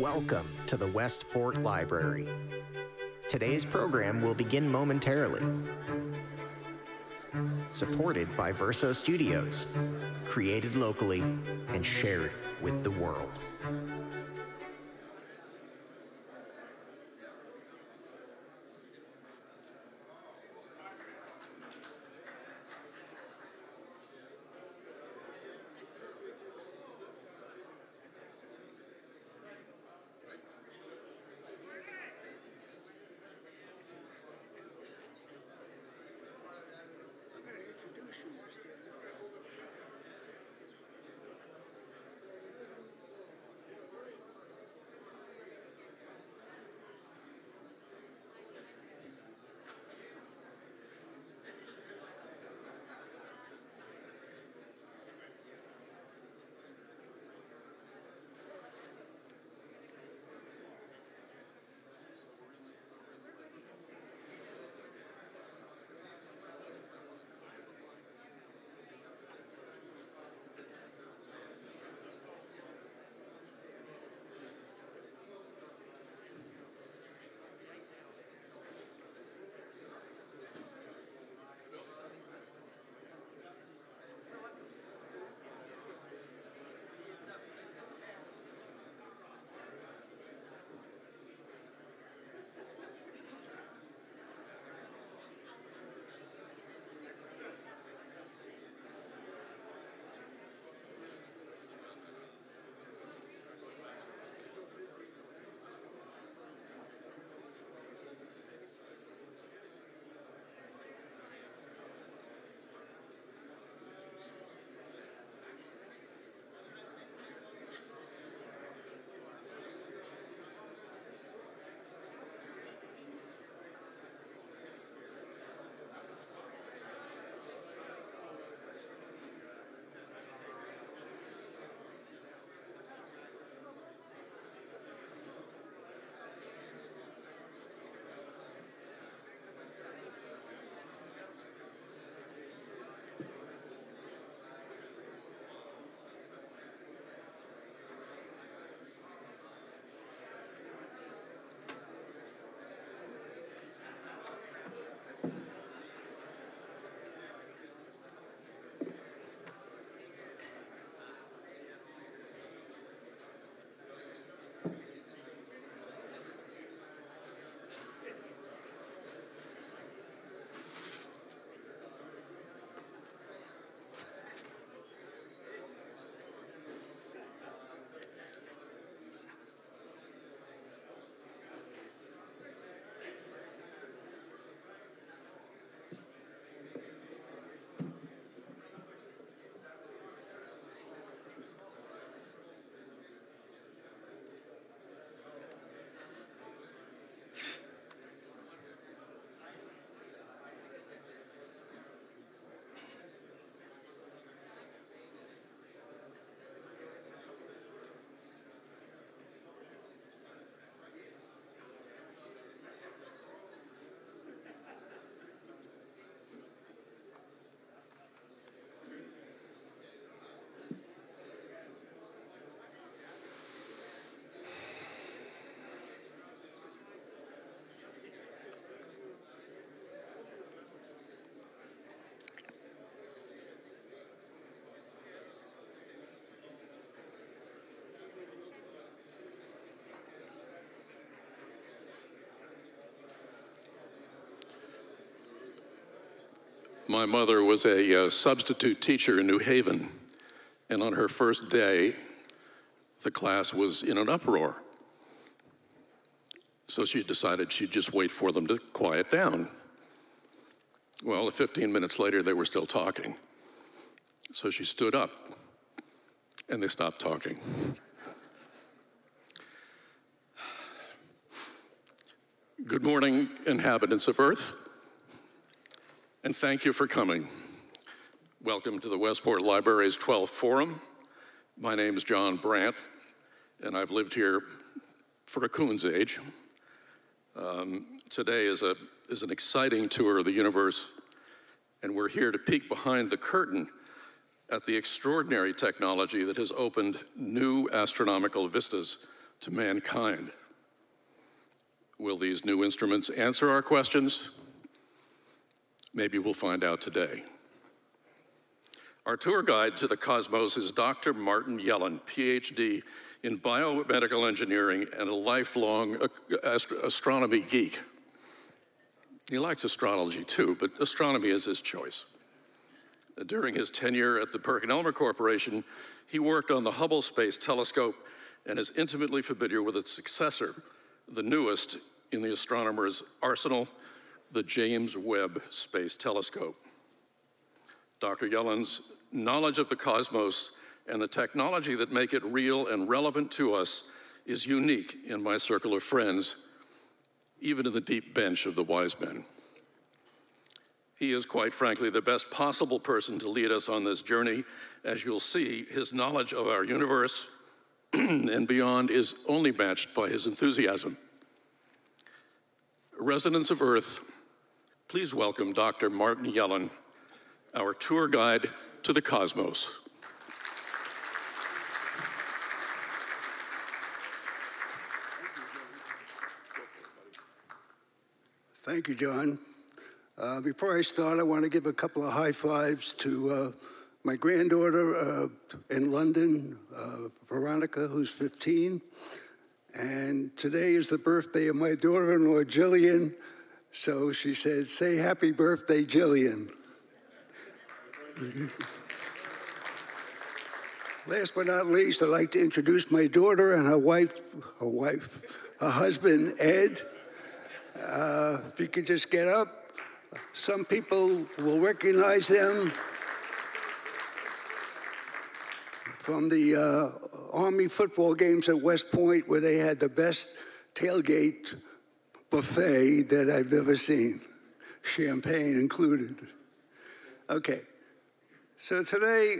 Welcome to the Westport Library. Today's program will begin momentarily. Supported by Verso Studios, created locally and shared with the world. My mother was a uh, substitute teacher in New Haven, and on her first day, the class was in an uproar. So she decided she'd just wait for them to quiet down. Well, 15 minutes later, they were still talking. So she stood up, and they stopped talking. Good morning, inhabitants of Earth and thank you for coming. Welcome to the Westport Library's 12th Forum. My name is John Brandt, and I've lived here for a coon's age. Um, today is, a, is an exciting tour of the universe, and we're here to peek behind the curtain at the extraordinary technology that has opened new astronomical vistas to mankind. Will these new instruments answer our questions? Maybe we'll find out today. Our tour guide to the cosmos is Dr. Martin Yellin, PhD in biomedical engineering and a lifelong ast astronomy geek. He likes astrology too, but astronomy is his choice. During his tenure at the Perkin Elmer Corporation, he worked on the Hubble Space Telescope and is intimately familiar with its successor, the newest in the astronomer's arsenal, the James Webb Space Telescope. Dr. Yellin's knowledge of the cosmos and the technology that make it real and relevant to us is unique in my circle of friends, even in the deep bench of the Y's Men. He is, quite frankly, the best possible person to lead us on this journey. As you'll see, his knowledge of our universe and beyond is only matched by his enthusiasm. Residents of Earth, please welcome Dr. Martin Yellin, our tour guide to the cosmos. Thank you, John. Uh, before I start, I want to give a couple of high fives to uh, my granddaughter uh, in London, uh, Veronica, who's 15. And today is the birthday of my daughter in law, Jillian. So she said, Say happy birthday, Jillian. Last but not least, I'd like to introduce my daughter and her wife, her wife, her husband, Ed. Uh, if you could just get up. Some people will recognize them from the uh, Army football games at West Point where they had the best tailgate buffet that I've ever seen, champagne included. Okay, so today,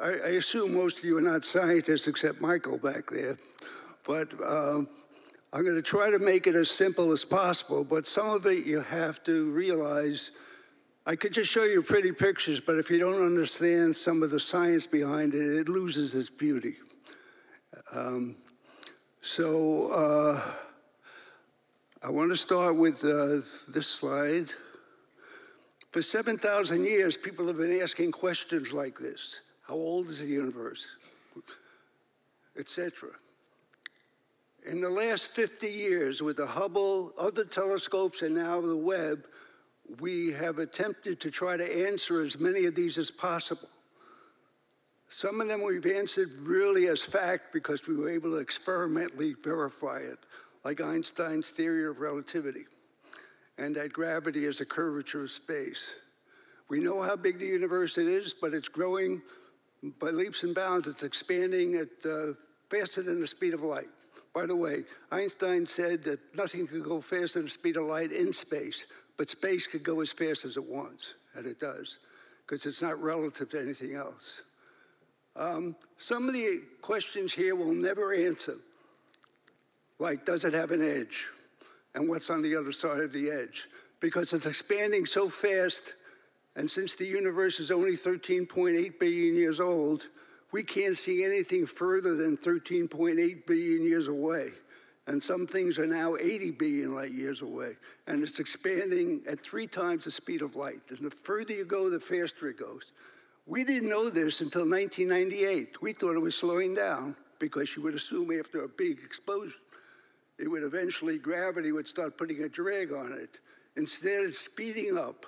I, I assume most of you are not scientists except Michael back there, but uh, I'm going to try to make it as simple as possible, but some of it you have to realize. I could just show you pretty pictures, but if you don't understand some of the science behind it, it loses its beauty. Um, so uh, I want to start with uh, this slide. For 7,000 years, people have been asking questions like this. How old is the universe? Etc. In the last 50 years, with the Hubble, other telescopes, and now the Webb, we have attempted to try to answer as many of these as possible. Some of them we've answered really as fact because we were able to experimentally verify it, like Einstein's theory of relativity, and that gravity is a curvature of space. We know how big the universe is, but it's growing by leaps and bounds. It's expanding at uh, faster than the speed of light. By the way, Einstein said that nothing could go faster than the speed of light in space, but space could go as fast as it wants, and it does, because it's not relative to anything else. Um, some of the questions here we'll never answer, like does it have an edge? And what's on the other side of the edge? Because it's expanding so fast, and since the universe is only 13.8 billion years old, we can't see anything further than 13.8 billion years away. And some things are now 80 billion light years away. And it's expanding at three times the speed of light. And the further you go, the faster it goes. We didn't know this until 1998. We thought it was slowing down because you would assume after a big explosion, it would eventually, gravity would start putting a drag on it. Instead, it's speeding up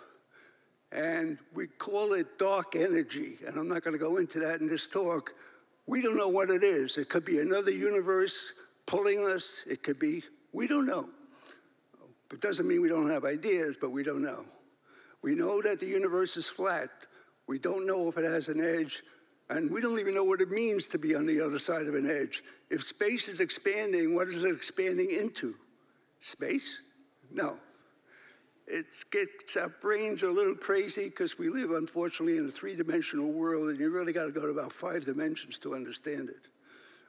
and we call it dark energy. And I'm not going to go into that in this talk. We don't know what it is. It could be another universe pulling us, it could be, we don't know. It doesn't mean we don't have ideas, but we don't know. We know that the universe is flat. We don't know if it has an edge, and we don't even know what it means to be on the other side of an edge. If space is expanding, what is it expanding into? Space? No it gets our brains a little crazy because we live, unfortunately, in a three-dimensional world, and you really got to go to about five dimensions to understand it.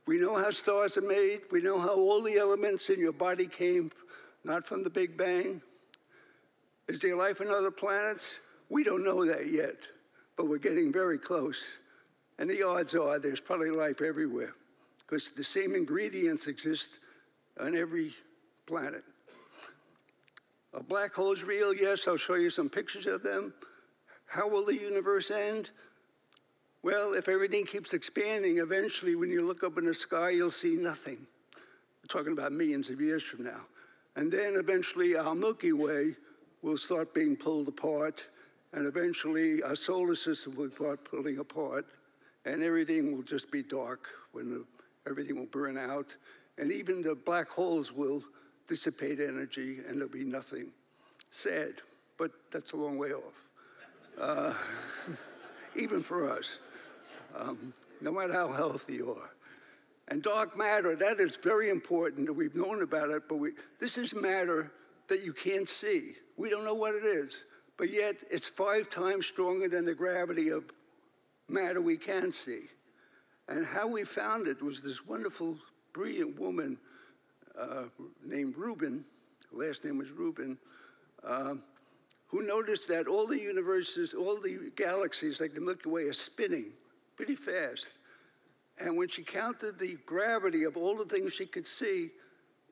We know how stars are made. We know how all the elements in your body came, not from the Big Bang. Is there life on other planets? We don't know that yet, but we're getting very close. And the odds are there's probably life everywhere. because the same ingredients exist on every planet. A black hole is real, yes, I'll show you some pictures of them. How will the universe end? Well, if everything keeps expanding, eventually when you look up in the sky, you'll see nothing. We're talking about millions of years from now. And then eventually our Milky Way will start being pulled apart, and eventually our solar system will start pulling apart, and everything will just be dark when the, everything will burn out, and even the black holes will dissipate energy, and there'll be nothing. Sad, but that's a long way off. Uh, even for us um, no matter how healthy you are. And dark matter, that is very important. We've known about it, but we, this is matter that you can't see. We don't know what it is, but yet it's five times stronger than the gravity of matter we can see. And how we found it was this wonderful, brilliant woman uh, named Rubin, last name was Rubin, uh, who noticed that all the universes, all the galaxies, like the Milky Way, are spinning pretty fast. And when she counted the gravity of all the things she could see,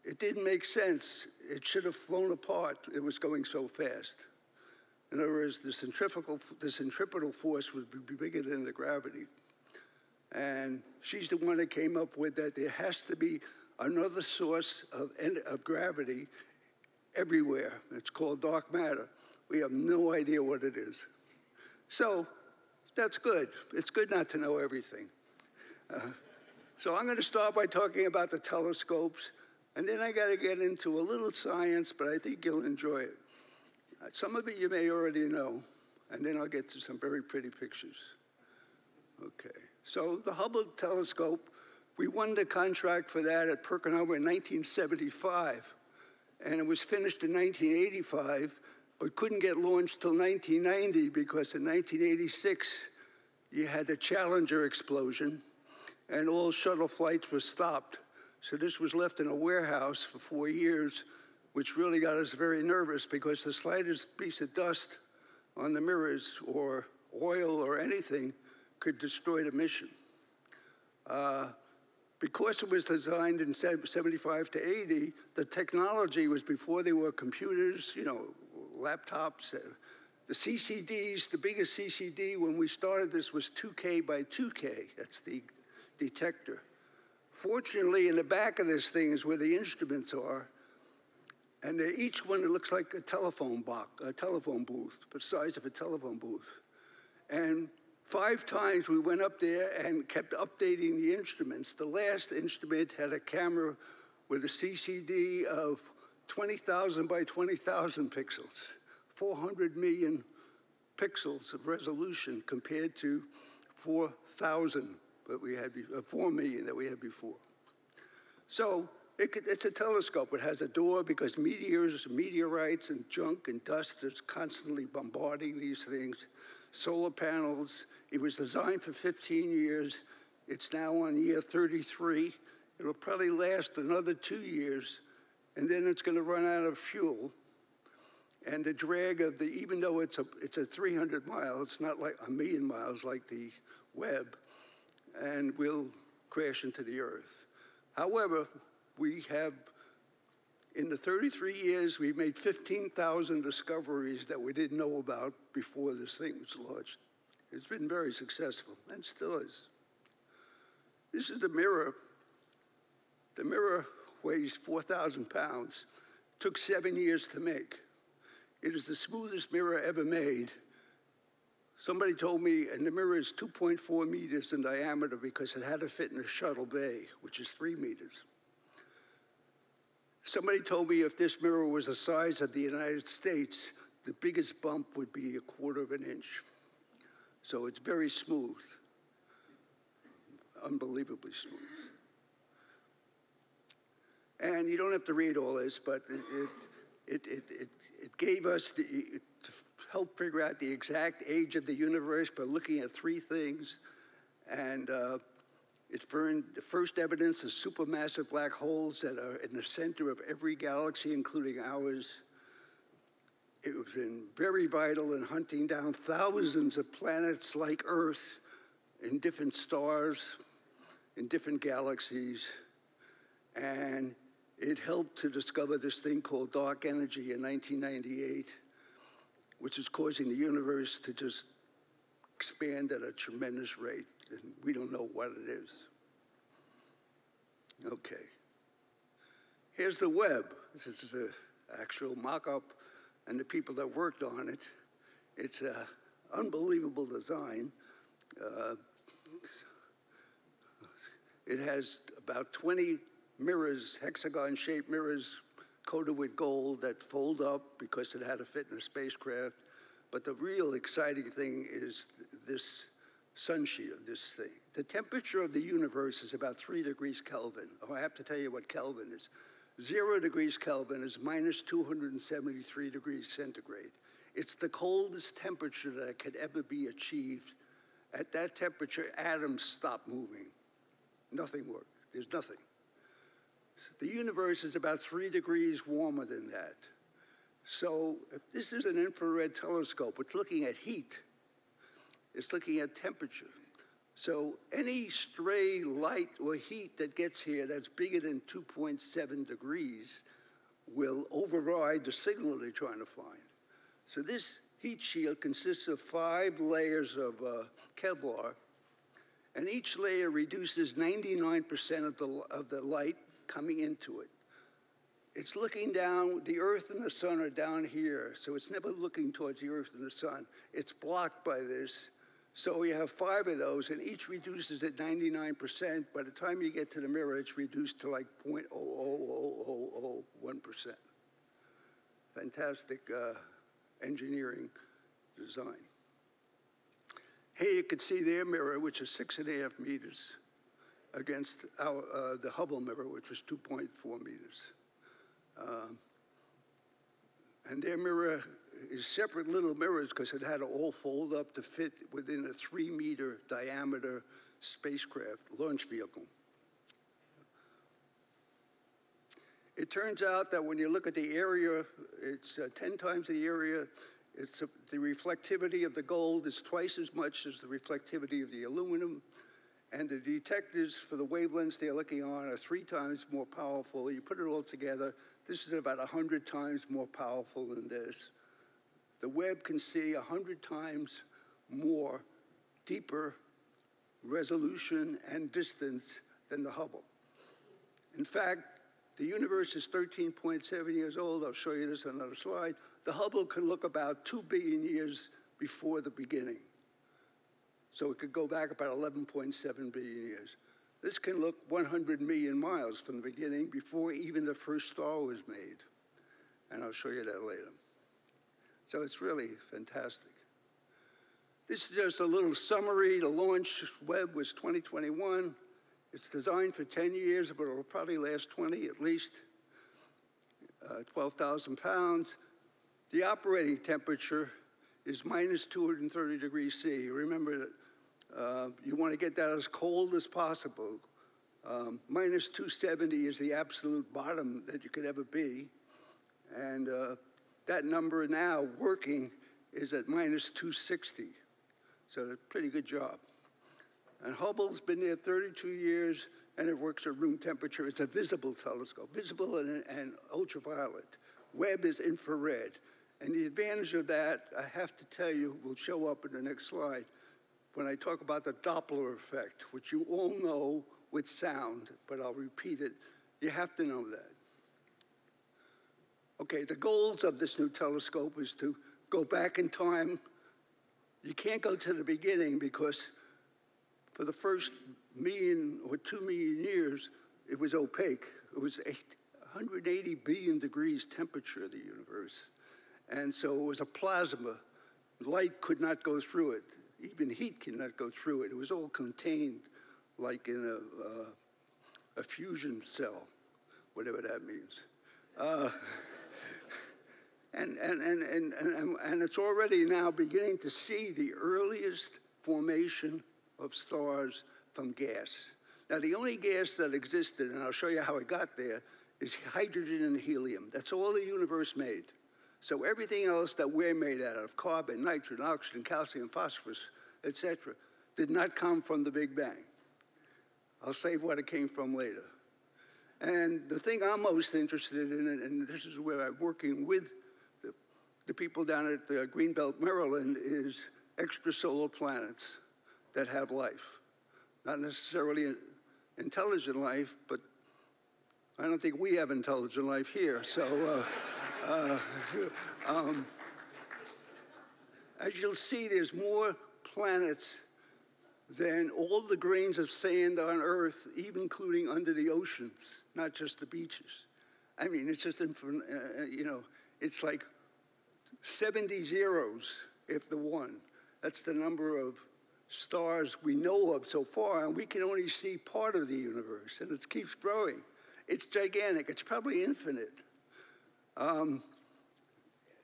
it didn't make sense. It should have flown apart. It was going so fast. In other words, the centrifugal, the centripetal force would be bigger than the gravity. And she's the one that came up with that there has to be another source of, of gravity everywhere. It's called dark matter. We have no idea what it is. So that's good. It's good not to know everything. Uh, so I'm going to start by talking about the telescopes, and then I got to get into a little science, but I think you'll enjoy it. Some of it you may already know, and then I'll get to some very pretty pictures. Okay, so the Hubble telescope, we won the contract for that at Perkin-Elmer in 1975, and it was finished in 1985 but couldn't get launched till 1990 because in 1986 you had the Challenger explosion and all shuttle flights were stopped. So this was left in a warehouse for four years, which really got us very nervous because the slightest piece of dust on the mirrors or oil or anything could destroy the mission. Uh, because it was designed in 75 to 80, the technology was before there were computers, you know, laptops. Uh, the CCDs, the biggest CCD when we started this was 2K by 2K. That's the detector. Fortunately, in the back of this thing is where the instruments are, and each one looks like a telephone box, a telephone booth, the size of a telephone booth. And five times we went up there and kept updating the instruments. The last instrument had a camera with a CCD of 20,000 by 20,000 pixels, 400 million pixels of resolution compared to 4,000 that we had, uh, 4 million that we had before. So it could, it's a telescope. It has a door because meteors, meteorites, and junk and dust is constantly bombarding these things. Solar panels. It was designed for 15 years. It's now on year 33. It'll probably last another two years and then it's going to run out of fuel. And the drag of the, even though it's a, it's a 300 mile, it's not like a million miles like the Webb, and will crash into the Earth. However, we have, in the 33 years, we've made 15,000 discoveries that we didn't know about before this thing was launched. It's been very successful, and still is. This is the mirror. The mirror weighs 4,000 pounds, took seven years to make. It is the smoothest mirror ever made. Somebody told me, and the mirror is 2.4 meters in diameter because it had to fit in a shuttle bay, which is three meters. Somebody told me if this mirror was the size of the United States, the biggest bump would be a quarter of an inch. So it's very smooth, unbelievably smooth. And you don't have to read all this, but it, it, it, it, it gave us the, to help figure out the exact age of the universe by looking at three things. And uh, it's the first evidence of supermassive black holes that are in the center of every galaxy, including ours. It has been very vital in hunting down thousands of planets like Earth in different stars, in different galaxies. And it helped to discover this thing called dark energy in 1998, which is causing the universe to just expand at a tremendous rate. And we don't know what it is. Okay. Here's the Webb. This is an actual mock-up, and the people that worked on it. It's an unbelievable design. Uh, it has about 20 mirrors, hexagon-shaped mirrors coated with gold that fold up because it had to fit in a spacecraft. But the real exciting thing is this sun of this thing. The temperature of the universe is about three degrees Kelvin. Oh, I have to tell you what Kelvin is. Zero degrees Kelvin is minus 273 degrees centigrade. It's the coldest temperature that could ever be achieved. At that temperature, atoms stop moving. Nothing works. There's nothing. The universe is about three degrees warmer than that. So if this is an infrared telescope, it's looking at heat. It's looking at temperature. So any stray light or heat that gets here that's bigger than 2.7 degrees will override the signal they're trying to find. So this heat shield consists of five layers of uh, Kevlar, and each layer reduces 99% of the, of the light coming into it. It's looking down, the earth and the sun are down here, so it's never looking towards the earth and the sun. It's blocked by this, so you have five of those, and each reduces at 99%. By the time you get to the mirror, it's reduced to like 0.00001%. Fantastic uh, engineering design. Here you can see their mirror, which is six and a half meters, against our, uh, the Hubble mirror, which was 2.4 meters. Um, and their mirror separate little mirrors because it had to all fold up to fit within a three meter diameter spacecraft launch vehicle. It turns out that when you look at the area, it's uh, 10 times the area. It's uh, the reflectivity of the gold is twice as much as the reflectivity of the aluminum. And the detectors for the wavelengths they're looking on are three times more powerful. You put it all together, this is about 100 times more powerful than this. The Webb can see 100 times more deeper resolution and distance than the Hubble. In fact, the universe is 13.7 years old. I'll show you this on another slide. The Hubble can look about 2 billion years before the beginning. So it could go back about 11.7 billion years. This can look 100 million miles from the beginning before even the first star was made. And I'll show you that later. So it's really fantastic. This is just a little summary. The launch Webb was 2021. It's designed for 10 years, but it'll probably last 20 at least. Uh, 12,000 pounds. The operating temperature is minus 230 degrees C. Remember that uh, you want to get that as cold as possible. Um, minus 270 is the absolute bottom that you could ever be. And uh, that number now working is at minus 260. So a pretty good job. And Hubble's been there 32 years and it works at room temperature. It's a visible telescope, visible and, and ultraviolet. Webb is infrared. And the advantage of that, I have to tell you, will show up in the next slide when I talk about the Doppler effect, which you all know with sound, but I'll repeat it. You have to know that. Okay, the goals of this new telescope is to go back in time. You can't go to the beginning because for the first million or two million years, it was opaque. It was 180 billion degrees temperature of the universe. And so it was a plasma. Light could not go through it. Even heat cannot go through it. It was all contained like in a, uh, a fusion cell, whatever that means. Uh, and, and, and, and, and, and it's already now beginning to see the earliest formation of stars from gas. Now, the only gas that existed, and I'll show you how it got there, is hydrogen and helium. That's all the universe made. So everything else that we're made out of, carbon, nitrogen, oxygen, calcium, phosphorus, etc., did not come from the Big Bang. I'll save what it came from later. And the thing I'm most interested in, and this is where I'm working with the, the people down at uh, Greenbelt, Maryland, is extrasolar planets that have life. Not necessarily intelligent life, but I don't think we have intelligent life here. So, uh, uh, um, as you'll see, there's more planets than all the grains of sand on Earth, even including under the oceans, not just the beaches. I mean, it's just, uh, uh, you know, it's like 70 zeros if the one. That's the number of stars we know of so far, and we can only see part of the universe, and it keeps growing. It's gigantic. It's probably infinite. Um,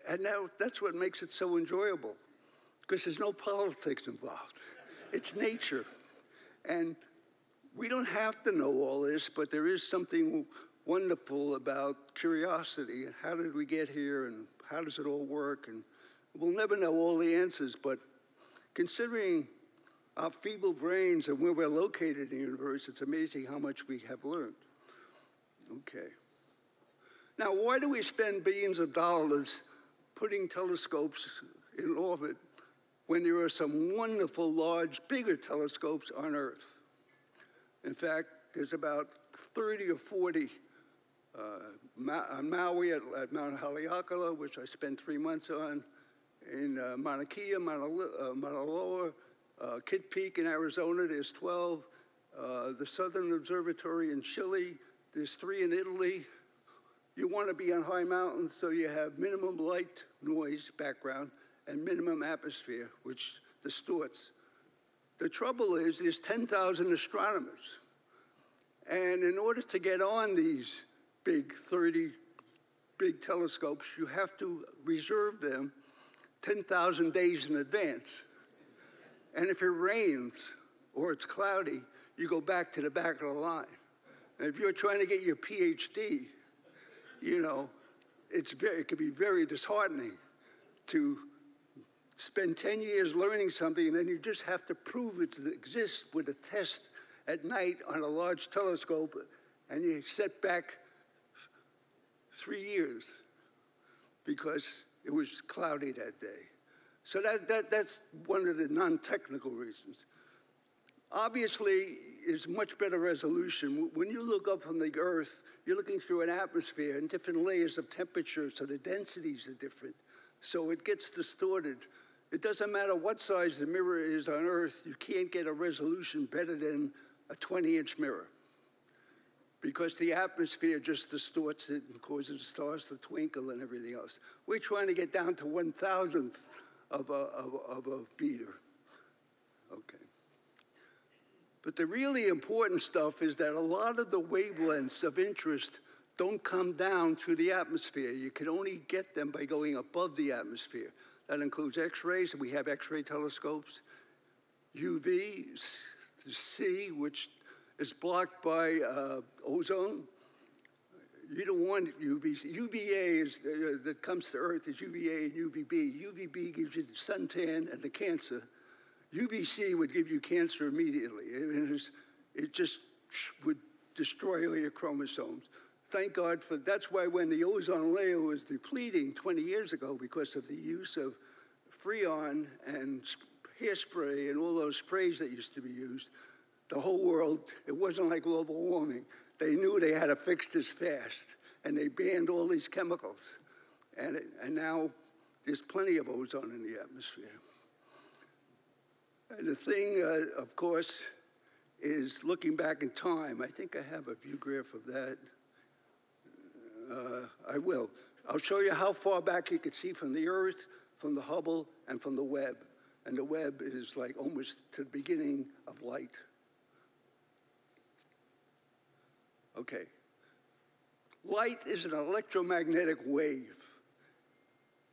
and now that's what makes it so enjoyable, because there's no politics involved. It's nature. And we don't have to know all this, but there is something wonderful about curiosity. and How did we get here, and how does it all work? And we'll never know all the answers, but considering our feeble brains and where we're located in the universe, it's amazing how much we have learned. Okay. Now, why do we spend billions of dollars putting telescopes in orbit when there are some wonderful, large, bigger telescopes on Earth? In fact, there's about 30 or 40 uh, on Maui at, at, Mount Haleakala, which I spent three months on, in uh, Mauna Kea, Mauna, uh, Mauna Loa, uh, Kitt Peak in Arizona, there's 12. Uh, the Southern Observatory in Chile, there's three in Italy. You want to be on high mountains, so you have minimum light, noise, background, and minimum atmosphere, which distorts. The trouble is, there's 10,000 astronomers. And in order to get on these big 30 big telescopes, you have to reserve them 10,000 days in advance. And if it rains or it's cloudy, you go back to the back of the line. And if you're trying to get your PhD, you know, it's very, it can be very disheartening to spend 10 years learning something and then you just have to prove it exists with a test at night on a large telescope and you set back three years because it was cloudy that day. So that, that, that's one of the non-technical reasons. Obviously, it's much better resolution. When you look up from the Earth, you're looking through an atmosphere and different layers of temperature, so the densities are different. So it gets distorted. It doesn't matter what size the mirror is on Earth, you can't get a resolution better than a 20-inch mirror because the atmosphere just distorts it and causes the stars to twinkle and everything else. We're trying to get down to one thousandth of a, of, of a beater. Okay. But the really important stuff is that a lot of the wavelengths of interest don't come down through the atmosphere. You can only get them by going above the atmosphere. That includes X-rays, we have X-ray telescopes, UV, the C, which is blocked by uh, ozone, you don't want UVC. UVA is, uh, that comes to Earth is UVA and UVB. UVB gives you the suntan and the cancer. UVC would give you cancer immediately. It, it just would destroy all your chromosomes. Thank God for that's why when the ozone layer was depleting 20 years ago because of the use of Freon and hairspray and all those sprays that used to be used, the whole world, it wasn't like global warming. They knew they had to fix this fast, and they banned all these chemicals. And, it, and now there's plenty of ozone in the atmosphere. And the thing, uh, of course, is looking back in time. I think I have a view graph of that. Uh, I will. I'll show you how far back you could see from the Earth, from the Hubble, and from the Webb. And the Webb is like almost to the beginning of light. Okay. Light is an electromagnetic wave.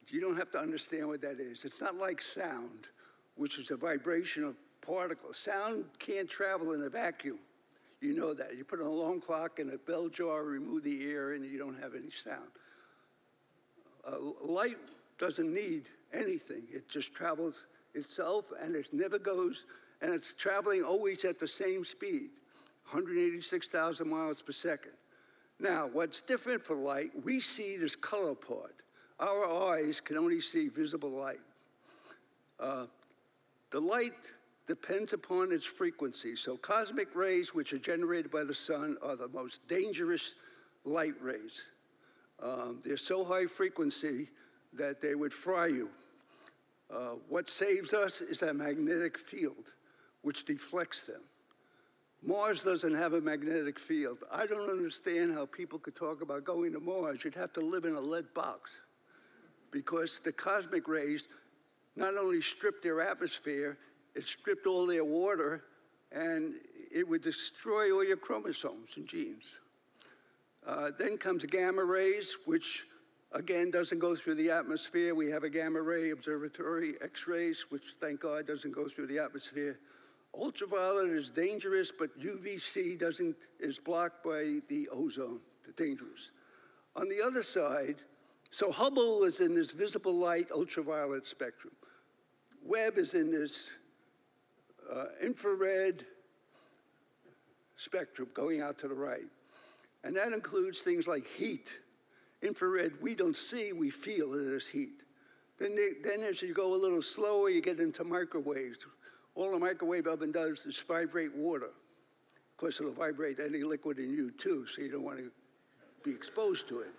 You don't have to understand what that is. It's not like sound, which is a vibration of particles. Sound can't travel in a vacuum. You know that. You put an alarm clock in a bell jar, remove the air, and you don't have any sound. Uh, light doesn't need anything. It just travels itself, and it never goes, and it's traveling always at the same speed. 186,000 miles per second. Now, what's different for light, we see this color part. Our eyes can only see visible light. Uh, the light depends upon its frequency. So cosmic rays, which are generated by the sun, are the most dangerous light rays. Um, they're so high frequency that they would fry you. Uh, what saves us is that magnetic field, which deflects them. Mars doesn't have a magnetic field. I don't understand how people could talk about going to Mars. You'd have to live in a lead box because the cosmic rays not only strip their atmosphere, it stripped all their water and it would destroy all your chromosomes and genes. Uh, then comes gamma rays, which again doesn't go through the atmosphere. We have a gamma ray observatory, X rays, which thank God doesn't go through the atmosphere. Ultraviolet is dangerous, but UVC doesn't, is blocked by the ozone, the dangerous. On the other side, so Hubble is in this visible light ultraviolet spectrum. Webb is in this uh, infrared spectrum going out to the right. And that includes things like heat. Infrared, we don't see, we feel it as heat. Then, they, then as you go a little slower, you get into microwaves. All a microwave oven does is vibrate water. Of course, it'll vibrate any liquid in you too, so you don't want to be exposed to it.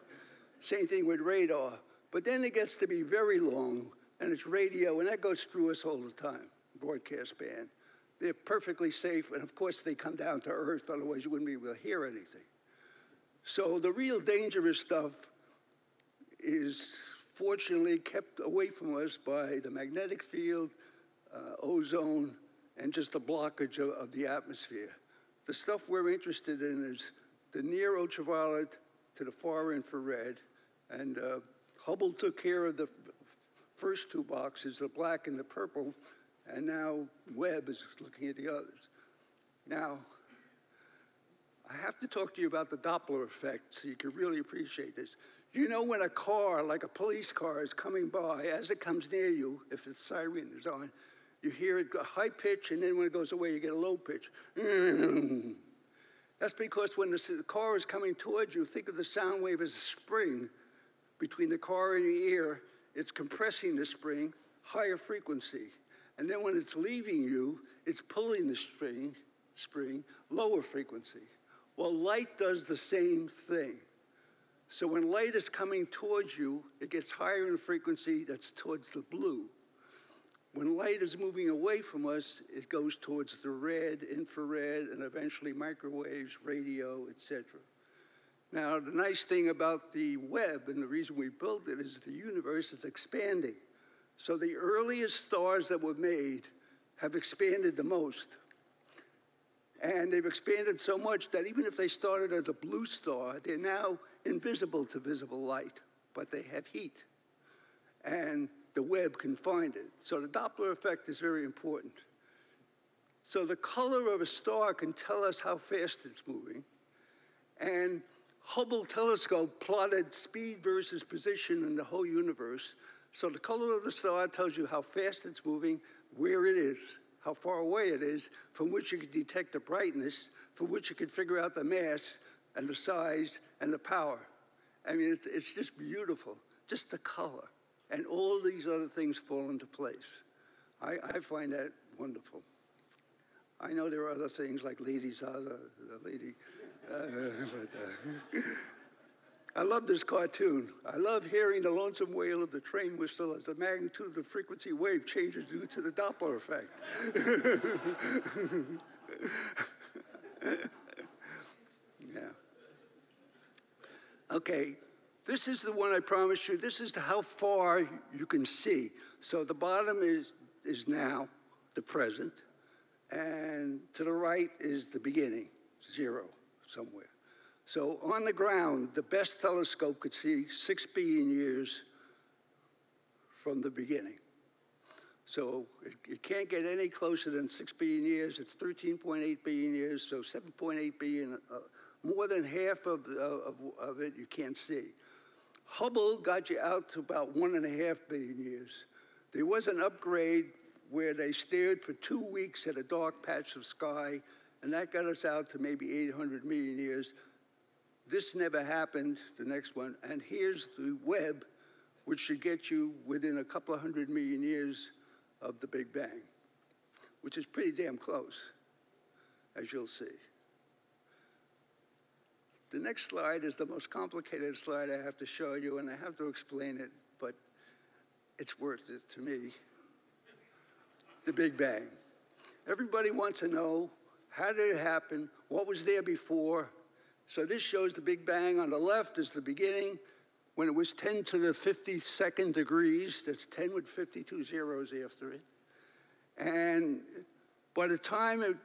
Same thing with radar. But then it gets to be very long, and it's radio, and that goes through us all the time, broadcast band. They're perfectly safe, and of course they come down to Earth, otherwise you wouldn't be able to hear anything. So the real dangerous stuff is fortunately kept away from us by the magnetic field, uh, ozone, and just the blockage of, of, the atmosphere. The stuff we're interested in is the near ultraviolet to the far infrared, and uh, Hubble took care of the first two boxes, the black and the purple, and now Webb is looking at the others. Now, I have to talk to you about the Doppler effect so you can really appreciate this. You know when a car, like a police car, is coming by, as it comes near you, if its siren is on, you hear it high pitch, and then when it goes away, you get a low pitch. Mm. That's because when the car is coming towards you, think of the sound wave as a spring between the car and your ear. It's compressing the spring, higher frequency. And then when it's leaving you, it's pulling the spring, spring, lower frequency. Well, light does the same thing. So when light is coming towards you, it gets higher in frequency, that's towards the blue. When light is moving away from us, it goes towards the red, infrared, and eventually microwaves, radio, etc. Now, the nice thing about the Webb and the reason we built it is the universe is expanding. So the earliest stars that were made have expanded the most. And they've expanded so much that even if they started as a blue star, they're now invisible to visible light, but they have heat. And the Webb can find it. So the Doppler effect is very important. So the color of a star can tell us how fast it's moving. And Hubble telescope plotted speed versus position in the whole universe. So the color of the star tells you how fast it's moving, where it is, how far away it is, from which you can detect the brightness, from which you can figure out the mass and the size and the power. I mean, it's, it's just beautiful, just the color. And all these other things fall into place. I, I find that wonderful. I know there are other things like ladies, uh, the, the lady. Uh, but, uh, I love this cartoon. I love hearing the lonesome wail of the train whistle as the magnitude of the frequency wave changes due to the Doppler effect. yeah. Okay, this is the one I promised you. This is how far you can see. So the bottom is, is now, the present, and to the right is the beginning, zero, somewhere. So on the ground, the best telescope could see six billion years from the beginning. So it, it, can't get any closer than six billion years. It's 13.8 billion years, so 7.8 billion, uh, more than half of, uh, of, of it you can't see. Hubble got you out to about one and a half billion years. There was an upgrade where they stared for two weeks at a dark patch of sky and that got us out to maybe 800 million years. This never happened, the next one, and here's the Webb, which should get you within a couple of hundred million years of the Big Bang, which is pretty damn close, as you'll see. The next slide is the most complicated slide I have to show you, and I have to explain it, but it's worth it to me. The Big Bang. Everybody wants to know how did it happen, what was there before. So this shows the Big Bang. On the left is the beginning when it was 10 to the 52nd degrees. That's 10 with 52 zeros after it. And by the time, it,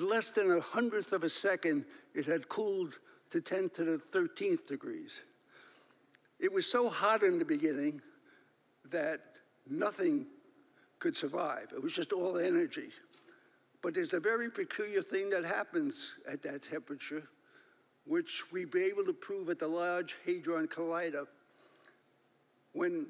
less than a hundredth of a second, it had cooled to 10 to the 13th degrees. It was so hot in the beginning that nothing could survive. It was just all energy. But there's a very peculiar thing that happens at that temperature, which we be able to prove at the Large Hadron Collider. When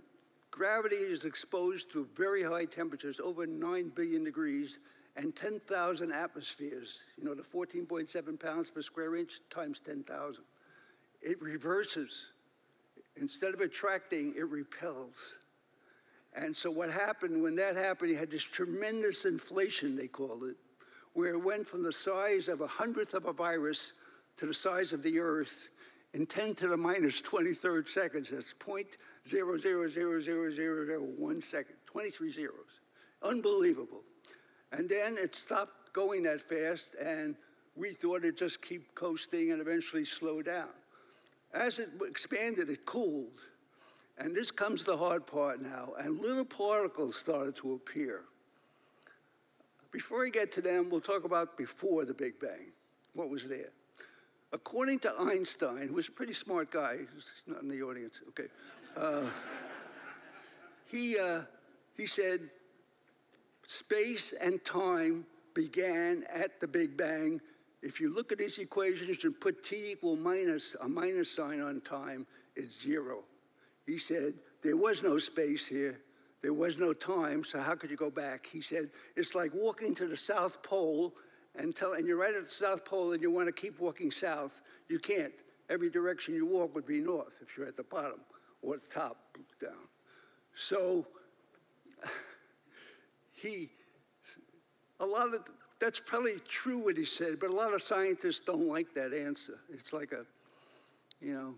gravity is exposed to very high temperatures, over 9 billion degrees, and 10,000 atmospheres, you know, the 14.7 pounds per square inch times 10,000. It reverses. Instead of attracting, it repels. And so what happened, when that happened, you had this tremendous inflation, they called it, where it went from the size of a hundredth of a virus to the size of the Earth in 10 to the minus 23rd seconds. That's 0.0000001 second, 23 zeros. Unbelievable. And then it stopped going that fast, and we thought it'd just keep coasting and eventually slow down. As it expanded, it cooled. And this comes the hard part now, and little particles started to appear. Before we get to them, we'll talk about before the Big Bang, what was there. According to Einstein, who was a pretty smart guy, he's not in the audience, okay, uh, he, uh, he said space and time began at the Big Bang. If you look at his equations and put t equal minus, a minus sign on time, it's zero. He said, there was no space here. There was no time, so how could you go back? He said, it's like walking to the South Pole and, tell, and you're right at the South Pole and you want to keep walking south. You can't. Every direction you walk would be north if you're at the bottom or the top down. So he, a lot of, that's probably true what he said, but a lot of scientists don't like that answer. It's like a, you know,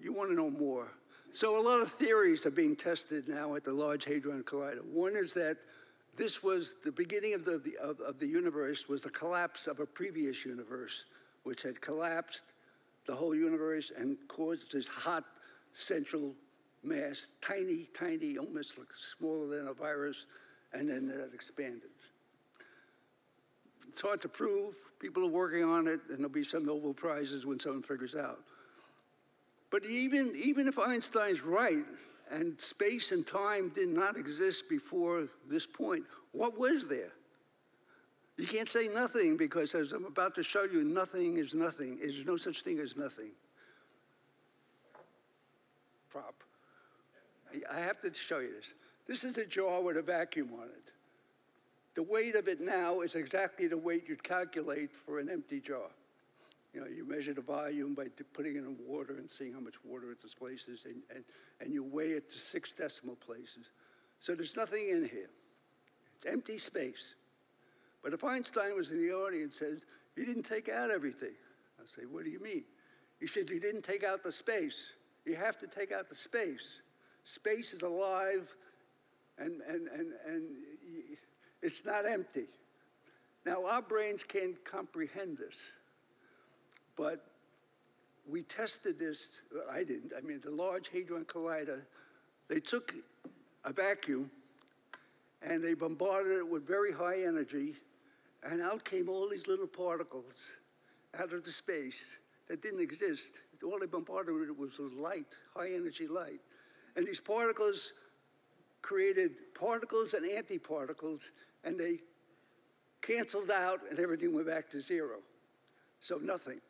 you want to know more. So a lot of theories are being tested now at the Large Hadron Collider. One is that this was the beginning of the, of, of the universe was the collapse of a previous universe, which had collapsed the whole universe and caused this hot central mass, tiny, tiny, almost like smaller than a virus, and then it expanded. It's hard to prove. People are working on it, and there'll be some Nobel Prizes when someone figures out. But even, even if Einstein's right and space and time did not exist before this point, what was there? You can't say nothing because, as I'm about to show you, nothing is nothing. There's no such thing as nothing. Prop. I have to show you this. This is a jar with a vacuum on it. The weight of it now is exactly the weight you'd calculate for an empty jar. You know, you measure the volume by putting it in water and seeing how much water it displaces, and, and, and you weigh it to six decimal places. So there's nothing in here. It's empty space. But if Einstein was in the audience and says, you didn't take out everything, I say, what do you mean? He said, you didn't take out the space. You have to take out the space. Space is alive and, and, and, and it's not empty. Now, our brains can't comprehend this. But we tested this, I didn't, I mean, the Large Hadron Collider, they took a vacuum and they bombarded it with very high energy, and out came all these little particles out of the space that didn't exist. All they bombarded it was light, high energy light. And these particles created particles and antiparticles, and they canceled out, and everything went back to zero. So nothing.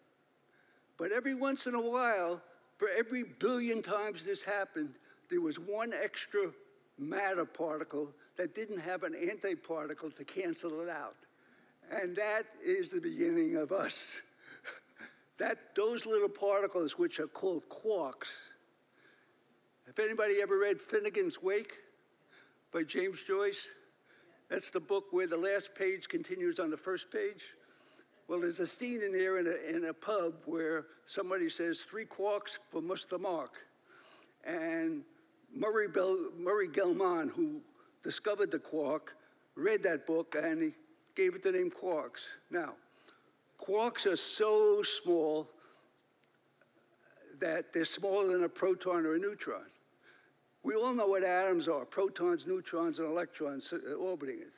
But every once in a while, for every billion times this happened, there was one extra matter particle that didn't have an antiparticle to cancel it out. And that is the beginning of us. that, those little particles, which are called quarks. If anybody ever read Finnegans Wake by James Joyce, that's the book where the last page continues on the first page. Well, there's a scene in there in a, in a pub where somebody says, three quarks for Mr. Mark. And Murray, Murray Gell-Mann, who discovered the quark, read that book and he gave it the name quarks. Now, quarks are so small that they're smaller than a proton or a neutron. We all know what atoms are protons, neutrons, and electrons uh, orbiting it.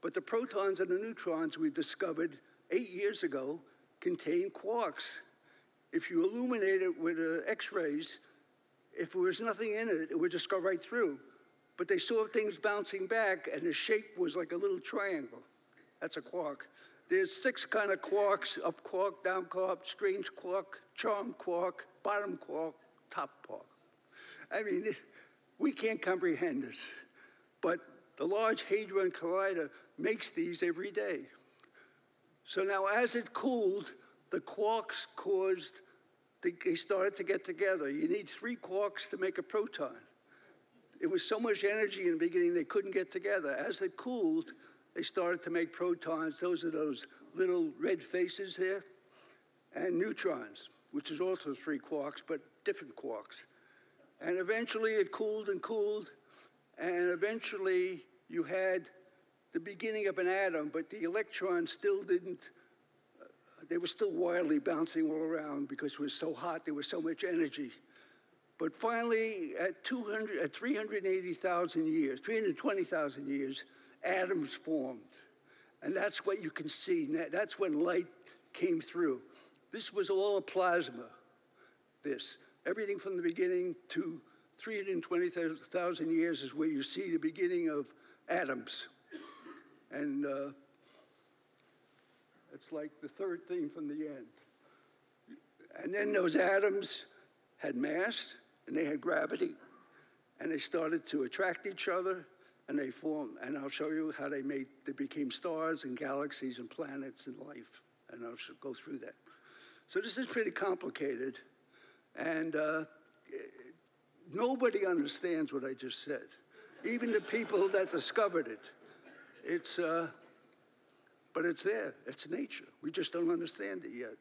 But the protons and the neutrons we've discovered eight years ago contain quarks. If you illuminate it with uh, X rays, if there was nothing in it, it would just go right through. But they saw things bouncing back, and the shape was like a little triangle. That's a quark. There's six kind of quarks, up quark, down quark, strange quark, charm quark, bottom quark, top quark. I mean, we can't comprehend this. But the Large Hadron Collider makes these every day. So now as it cooled, the quarks caused, they started to get together. You need three quarks to make a proton. It was so much energy in the beginning they couldn't get together. As it cooled, they started to make protons. Those are those little red faces here. And neutrons, which is also three quarks, but different quarks. And eventually it cooled and cooled. And eventually you had the beginning of an atom, but the electrons still didn't, uh, they were still wildly bouncing all around because it was so hot, there was so much energy. But finally, at, 200, at 380,000 years, 320,000 years, atoms formed. And that's what you can see. That's when light came through. This was all a plasma, this. Everything from the beginning to 320,000 years is where you see the beginning of atoms. And uh, it's like the third thing from the end. And then those atoms had mass and they had gravity and they started to attract each other and they formed, and I'll show you how they made, they became stars and galaxies and planets and life, and I'll go through that. So this is pretty complicated, and uh, nobody understands what I just said, even the people that discovered it. It's, uh, but it's there, it's nature. We just don't understand it yet.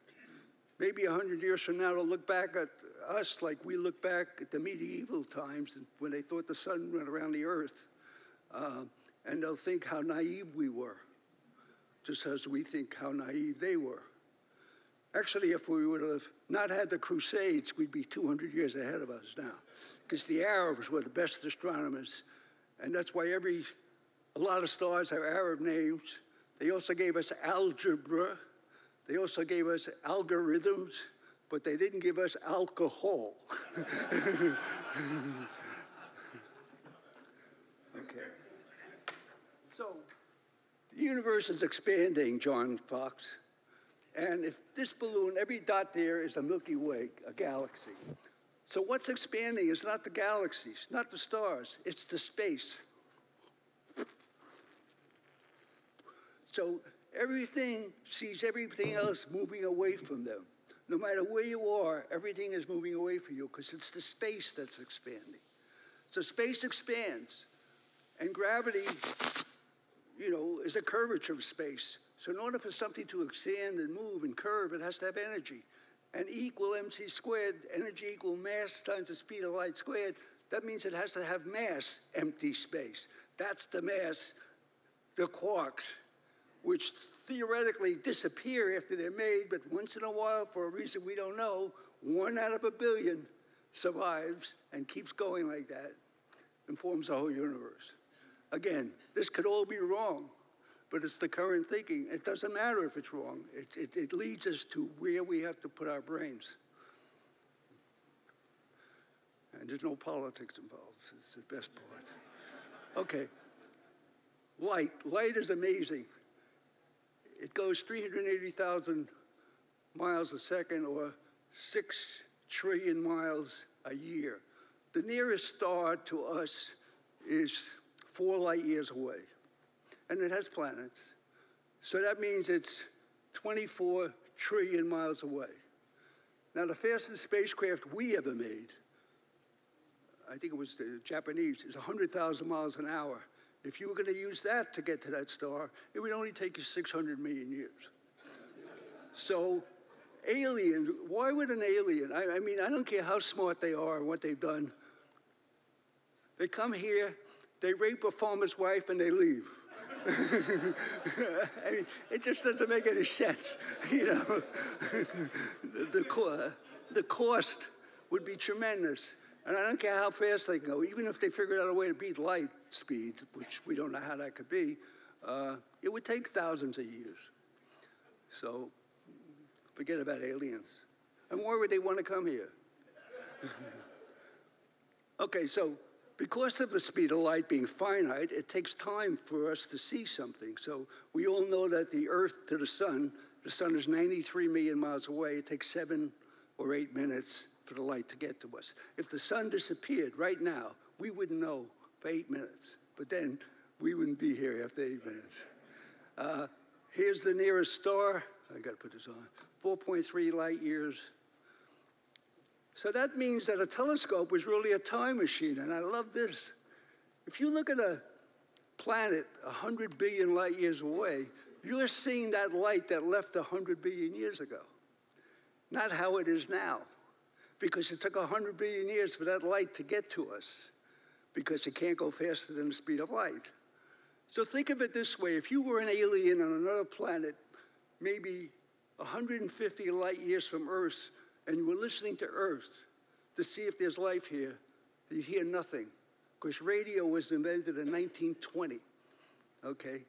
Maybe a hundred years from now, they'll look back at us like we look back at the medieval times when they thought the sun went around the earth uh, and they'll think how naive we were, just as we think how naive they were. Actually, if we would have not had the Crusades, we'd be 200 years ahead of us now, because the Arabs were the best astronomers, and that's why every a lot of stars have Arab names. They also gave us algebra. They also gave us algorithms, but they didn't give us alcohol. Okay. So the universe is expanding, John Fox. And if this balloon, every dot there is a Milky Way, a galaxy. So what's expanding is not the galaxies, not the stars, it's the space. So everything sees everything else moving away from them. No matter where you are, everything is moving away from you because it's the space that's expanding. So space expands, and gravity you know, is a curvature of space. So in order for something to expand and move and curve, it has to have energy. And E equal mc squared, energy equal mass times the speed of light squared, that means it has to have mass, empty space. That's the mass, the quarks, which theoretically disappear after they're made, but once in a while, for a reason we don't know, one out of a billion survives and keeps going like that and forms the whole universe. Again, this could all be wrong, but it's the current thinking. It doesn't matter if it's wrong. It, it, it leads us to where we have to put our brains. And there's no politics involved. It's the best part. Okay. Light. Light is amazing. It goes 380,000 miles a second or 6 trillion miles a year. The nearest star to us is four light years away. And it has planets. So that means it's 24 trillion miles away. Now, the fastest spacecraft we ever made, I think it was the Japanese, is 100,000 miles an hour. If you were going to use that to get to that star, it would only take you 600 million years. so, alien, why would an alien? I, I mean, I don't care how smart they are and what they've done. They come here, they rape a farmer's wife, and they leave. I mean, it just doesn't make any sense, you know. the, the, the cost would be tremendous. And I don't care how fast they can go, even if they figured out a way to beat light speed, which we don't know how that could be, uh, it would take thousands of years. So forget about aliens. And why would they want to come here? okay, so because of the speed of light being finite, it takes time for us to see something. So we all know that the Earth to the sun, the sun is 93 million miles away. It takes seven or eight minutes for the light to get to us. If the sun disappeared right now, we wouldn't know for eight minutes. But then we wouldn't be here after eight minutes. Uh, here's the nearest star. I got to put this on. 4.3 light years. So that means that a telescope was really a time machine, and I love this. If you look at a planet 100 billion light years away, you're seeing that light that left 100 billion years ago, not how it is now. Because it took 100 billion years for that light to get to us, because it can't go faster than the speed of light. So think of it this way if you were an alien on another planet, maybe 150 light years from Earth, and you were listening to Earth to see if there's life here, you hear nothing. Because radio was invented in 1920. Okay?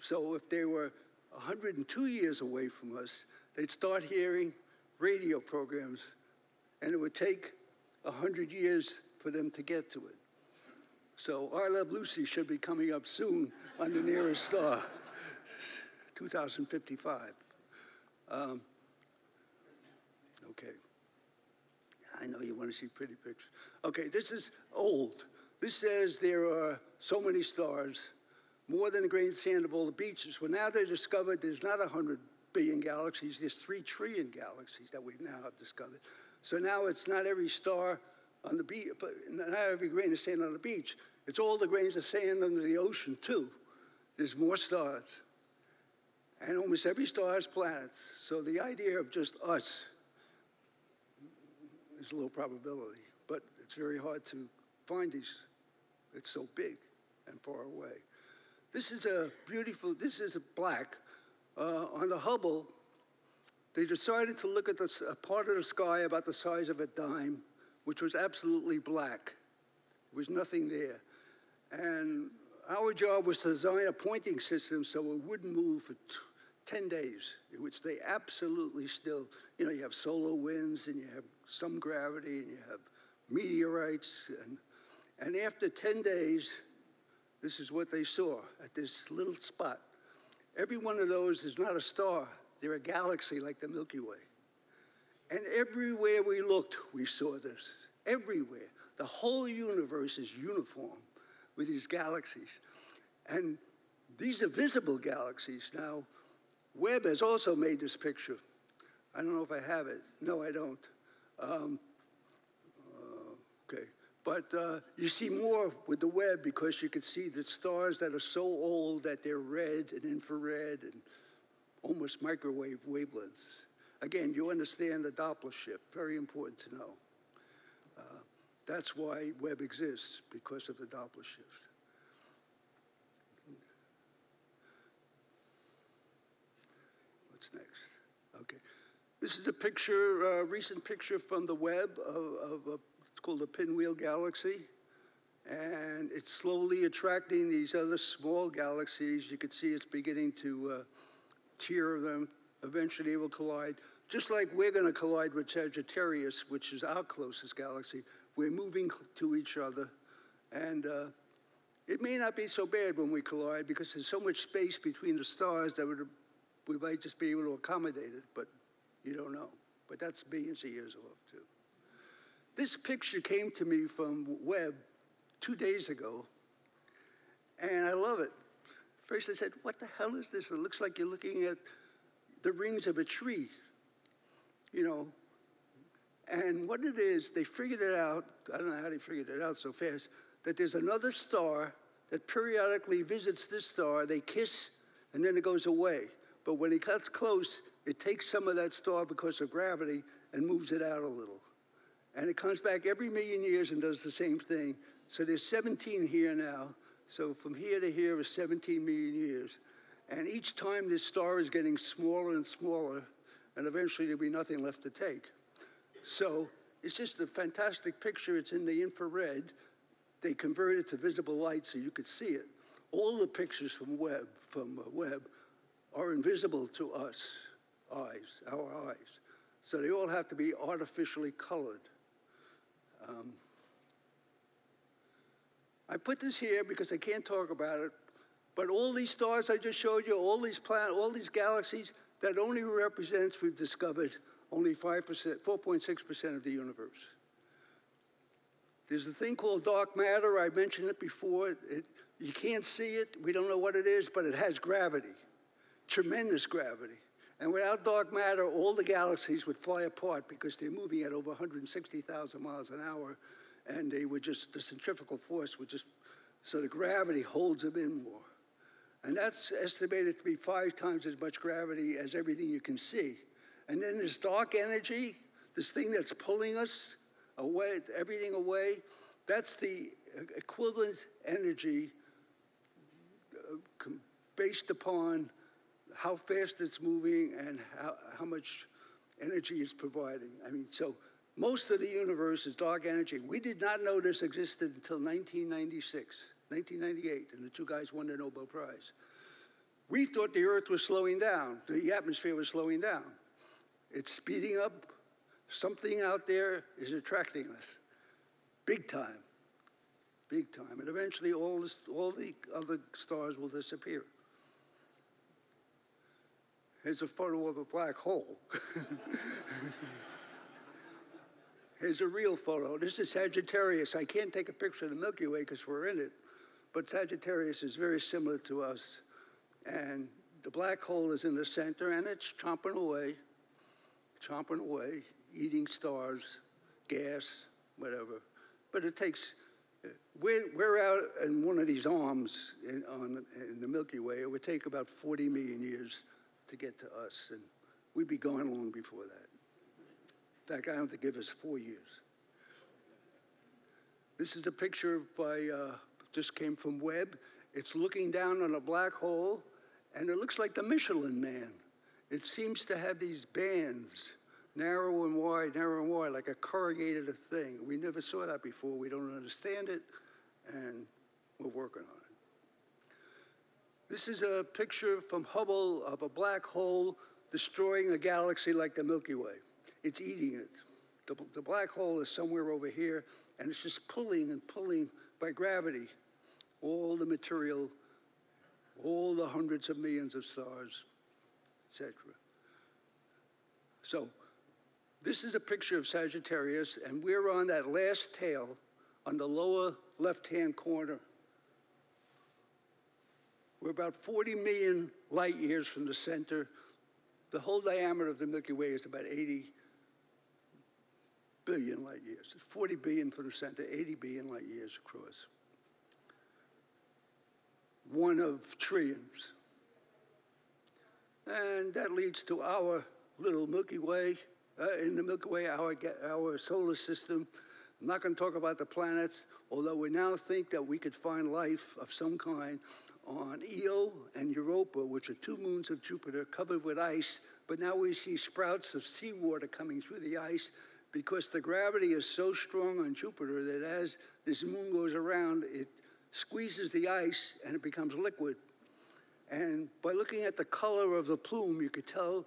So if they were 102 years away from us, they'd start hearing radio programs, and it would take 100 years for them to get to it. So Our Love Lucy should be coming up soon on the nearest star, 2055. Um, Okay. I know you want to see pretty pictures. Okay, this is old. This says there are so many stars, more than the grain of sand of all the beaches. Well, now they discovered there's not 100 billion galaxies, there's 3 trillion galaxies that we now have discovered. So now it's not every star on the beach, not every grain of sand on the beach. It's all the grains of sand under the ocean, too. There's more stars. And almost every star has planets. So the idea of just us a low probability, but it's very hard to find these. It's so big and far away. This is a beautiful, this is a black. Uh, on the Hubble, they decided to look at a part of the sky about the size of a dime, which was absolutely black. There was nothing there. And our job was to design a pointing system so it wouldn't move for 10 days. It would stay absolutely still. You know, you have solar winds and you have some gravity and you have meteorites. And, and after 10 days, this is what they saw at this little spot. Every one of those is not a star, they're a galaxy like the Milky Way. And everywhere we looked, we saw this. Everywhere. The whole universe is uniform with these galaxies. And these are visible galaxies. Now, Webb has also made this picture. I don't know if I have it. No, I don't. Um, uh, okay. But uh, you see more with the Webb because you can see the stars that are so old that they're red and infrared and almost microwave wavelengths. Again, you understand the Doppler shift, very important to know. Uh, that's why Webb exists, because of the Doppler shift. What's next? Okay. This is a picture, a recent picture from the Webb of, of a, it's called a pinwheel galaxy. And it's slowly attracting these other small galaxies. You can see it's beginning to uh, tear them. Eventually it will collide. Just like we're going to collide with Sagittarius, which is our closest galaxy. We're moving to each other. And uh, it may not be so bad when we collide because there's so much space between the stars that we might just be able to accommodate it, but you don't know. But that's billions of years off, too. This picture came to me from Webb two days ago, and I love it. first I said, what the hell is this? It looks like you're looking at the rings of a tree, you know. And what it is, they figured it out, I don't know how they figured it out so fast, that there's another star that periodically visits this star, they kiss, and then it goes away. But when it gets close, it takes some of that star because of gravity and moves it out a little. And it comes back every million years and does the same thing. So there's 17 here now. So from here to here is 17 million years. And each time this star is getting smaller and smaller, and eventually there'll be nothing left to take. So it's just a fantastic picture. It's in the infrared. They convert it to visible light so you could see it. All the pictures from Webb, from uh, Webb, are invisible to us, eyes, our eyes. So they all have to be artificially colored. Um, I put this here because I can't talk about it, but all these stars I just showed you, all these planets, all these galaxies, that only represents, we've discovered, only 5%, 4.6% of the universe. There's a thing called dark matter. I mentioned it before. It, you can't see it. We don't know what it is, but it has gravity, tremendous gravity. And without dark matter, all the galaxies would fly apart because they're moving at over 160,000 miles an hour, and they would just, the centrifugal force would just, so the gravity holds them in more. And that's estimated to be five times as much gravity as everything you can see. And then this dark energy, this thing that's pulling us away, everything away, that's the equivalent energy uh, based upon how fast it's moving and how, how much energy it's providing. I mean, so most of the universe is dark energy. We did not know this existed until 1996, 1998, and the two guys won the Nobel Prize. We thought the Earth was slowing down, the atmosphere was slowing down. It's speeding up. Something out there is attracting us, big time, big time. And eventually all, this, all the other stars will disappear. Here's a photo of a black hole. Here's a real photo. This is Sagittarius. I can't take a picture of the Milky Way because we're in it, but Sagittarius is very similar to us. And the black hole is in the center and it's chomping away, chomping away, eating stars, gas, whatever. But it takes, we're, we're out in one of these arms in, on, in the Milky Way. It would take about 40 million years to get to us, and we'd be gone long before that. In fact, I have to give us four years. This is a picture by, uh, just came from Webb. It's looking down on a black hole, and it looks like the Michelin Man. It seems to have these bands, narrow and wide, narrow and wide, like a corrugated thing. We never saw that before. We don't understand it, and we're working on it. This is a picture from Hubble of a black hole destroying a galaxy like the Milky Way. It's eating it. The, the black hole is somewhere over here, and it's just pulling and pulling by gravity all the material, all the hundreds of millions of stars, etc. So, this is a picture of Sagittarius, and we're on that last tail on the lower left-hand corner we're about 40 million light years from the center. The whole diameter of the Milky Way is about 80 billion light years. 40 billion from the center, 80 billion light years across. One of trillions. And that leads to our little Milky Way. Uh, in the Milky Way, our, our solar system. I'm not going to talk about the planets, although we now think that we could find life of some kind on Io and Europa, which are two moons of Jupiter covered with ice, but now we see sprouts of seawater coming through the ice because the gravity is so strong on Jupiter that as this moon goes around, it squeezes the ice and it becomes liquid. And by looking at the color of the plume, you could tell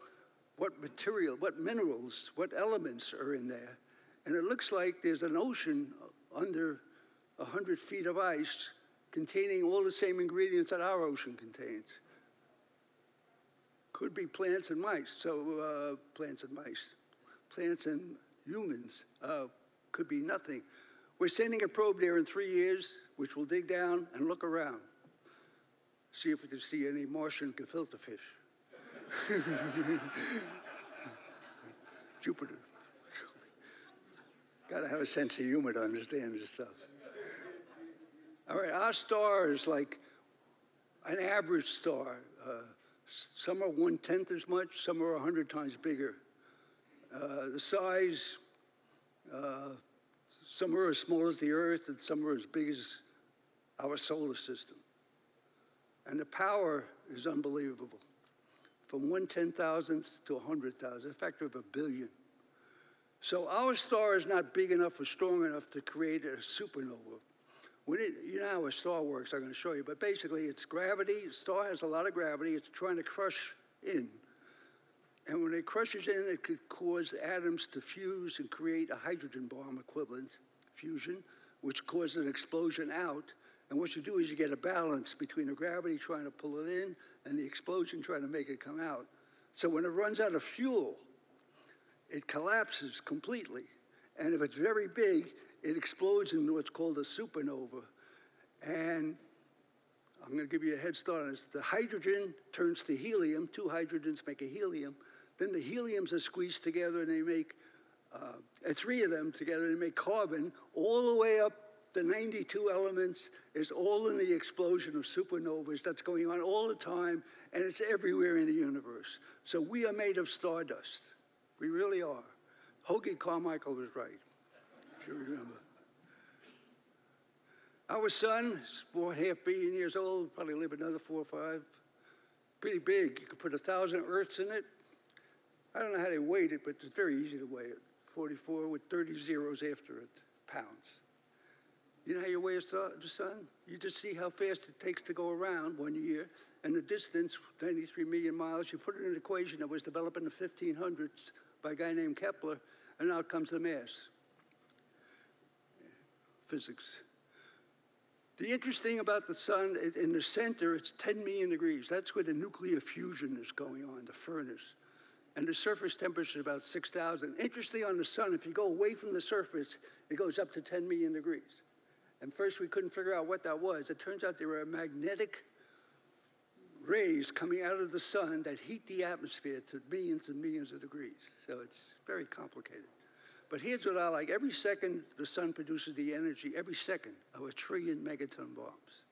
what material, what minerals, what elements are in there. And it looks like there's an ocean under 100 feet of ice containing all the same ingredients that our ocean contains. Could be plants and mice, so uh, plants and mice. Plants and humans uh, could be nothing. We're sending a probe there in three years, which will dig down and look around. see if we can see any Martian gefilte fish. Jupiter. Got to have a sense of humor to understand this stuff. All right, our star is like an average star. Uh, some are one tenth as much, some are a hundred times bigger. Uh, the size, uh, some are as small as the Earth, and some are as big as our solar system. And the power is unbelievable. From one ten thousandth to a hundred thousand, a factor of a billion. So our star is not big enough or strong enough to create a supernova. When it, you know how a star works, I'm going to show you, but basically it's gravity. A star has a lot of gravity. It's trying to crush in. And when it crushes in, it could cause atoms to fuse and create a hydrogen bomb equivalent fusion, which causes an explosion out. And what you do is you get a balance between the gravity trying to pull it in and the explosion trying to make it come out. So when it runs out of fuel, it collapses completely. And if it's very big, it explodes into what's called a supernova. And I'm going to give you a head start on this. The hydrogen turns to helium. Two hydrogens make a helium. Then the heliums are squeezed together and they make uh, three of them together and make carbon all the way up the 92 elements is all in the explosion of supernovas that's going on all the time, and it's everywhere in the universe. So we are made of stardust. We really are. Hoagy Carmichael was right, if you remember. Our sun is four and a half billion years old, probably live another four or five. Pretty big. You could put a thousand Earths in it. I don't know how they weighed it, but it's very easy to weigh it. 44 with 30 zeros after it, pounds. You know how you weigh the sun? You just see how fast it takes to go around one year, and the distance, 93 million miles. You put it in an equation that was developed in the 1500s by a guy named Kepler, and out comes the mass. Physics. The interesting about the sun, in the center, it's 10 million degrees. That's where the nuclear fusion is going on, the furnace. And the surface temperature is about 6,000. Interesting on the sun, if you go away from the surface, it goes up to 10 million degrees. And first we couldn't figure out what that was. It turns out there are magnetic rays coming out of the sun that heat the atmosphere to millions and millions of degrees. So it's very complicated. But here's what I like. Every second, the sun produces the energy, every second, of a trillion megaton bombs.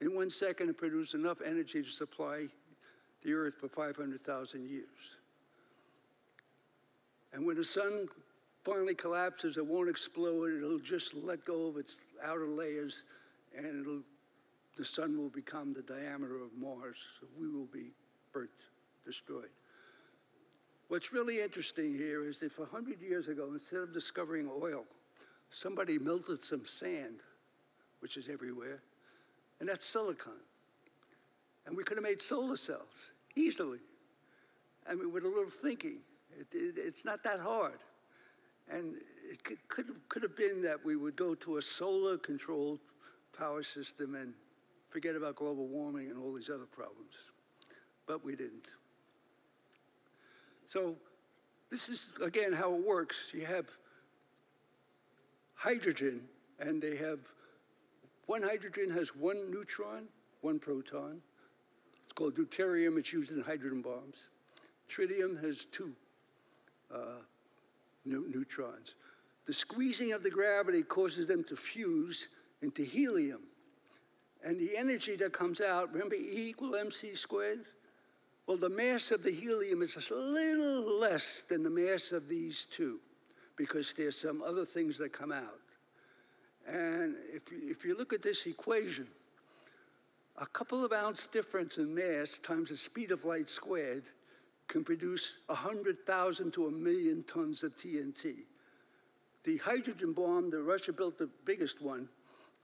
In one second, it produces enough energy to supply the Earth for 500,000 years. And when the sun finally collapses, it won't explode. It'll just let go of its outer layers, and the sun will become the diameter of Mars. We will be burnt, destroyed. What's really interesting here is that 100 years ago, instead of discovering oil, somebody melted some sand, which is everywhere, and that's silicon. And we could have made solar cells easily. I mean, with a little thinking. It, it, it's not that hard. And it could, could, could have been that we would go to a solar controlled power system and forget about global warming and all these other problems. But we didn't. So this is, again, how it works. You have hydrogen, and they have one hydrogen has one neutron, one proton. It's called deuterium. It's used in hydrogen bombs. Tritium has two uh, neutrons. The squeezing of the gravity causes them to fuse into helium. And the energy that comes out, remember E equal mc squared? Well, the mass of the helium is a little less than the mass of these two because there's some other things that come out. And if you, if you look at this equation, a couple of ounce difference in mass times the speed of light squared can produce 100,000 to a million tons of TNT. The hydrogen bomb that Russia built, the biggest one,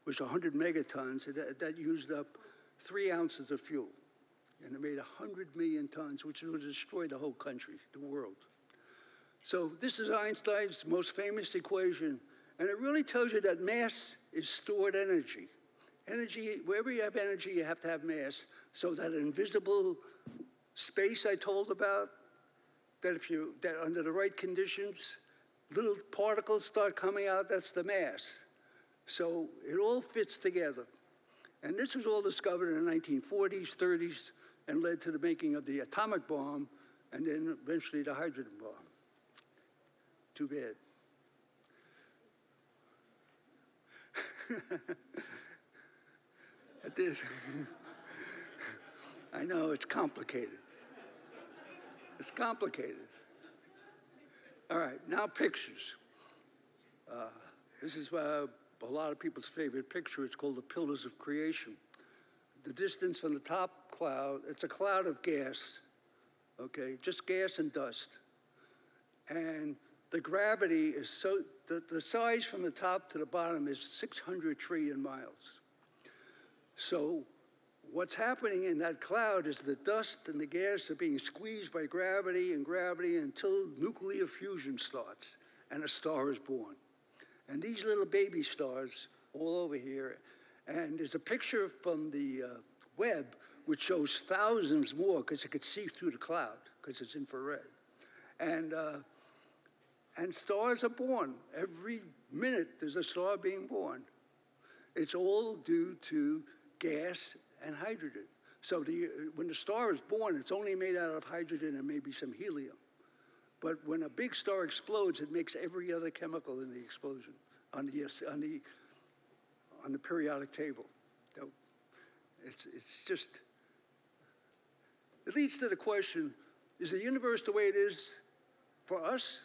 was 100 megatons. That, that used up three ounces of fuel. And it made 100 million tons, which would destroy the whole country, the world. So this is Einstein's most famous equation. And it really tells you that mass is stored energy. Energy, wherever you have energy, you have to have mass. So that invisible space I told about, that if you, that under the right conditions, little particles start coming out, that's the mass. So it all fits together. And this was all discovered in the 1940s, 30s, and led to the making of the atomic bomb and then eventually the hydrogen bomb. Too bad. I know it's complicated. It's complicated. All right, now pictures. Uh, this is uh, a lot of people's favorite picture. It's called the Pillars of Creation. The distance from the top cloud, it's a cloud of gas, okay, just gas and dust. And the gravity is so, the, the size from the top to the bottom is 600 trillion miles. So what's happening in that cloud is the dust and the gas are being squeezed by gravity and gravity until nuclear fusion starts and a star is born. And these little baby stars all over here, and there's a picture from the uh, Webb which shows thousands more because you could see through the cloud because it's infrared. And, uh, and stars are born. Every minute there's a star being born. It's all due to gas and hydrogen. So the, when the star is born, it's only made out of hydrogen and maybe some helium. But when a big star explodes, it makes every other chemical in the explosion on the, on the, on the periodic table. It's, it's just, it leads to the question, is the universe the way it is for us?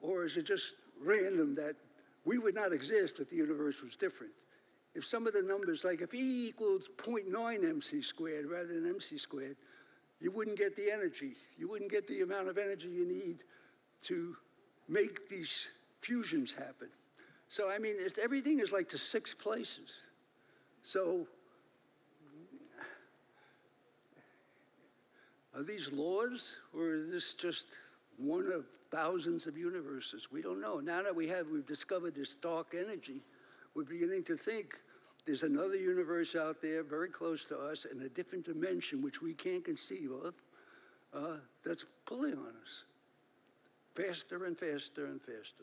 Or is it just random that we would not exist if the universe was different? If some of the numbers, like if E equals 0.9 mc squared rather than mc squared, you wouldn't get the energy. You wouldn't get the amount of energy you need to make these fusions happen. So, I mean, everything is like to six places. So, are these laws, or is this just one of thousands of universes? We don't know. Now that we have, we've discovered this dark energy, we're beginning to think there's another universe out there very close to us in a different dimension which we can't conceive of uh, that's pulling on us faster and faster and faster.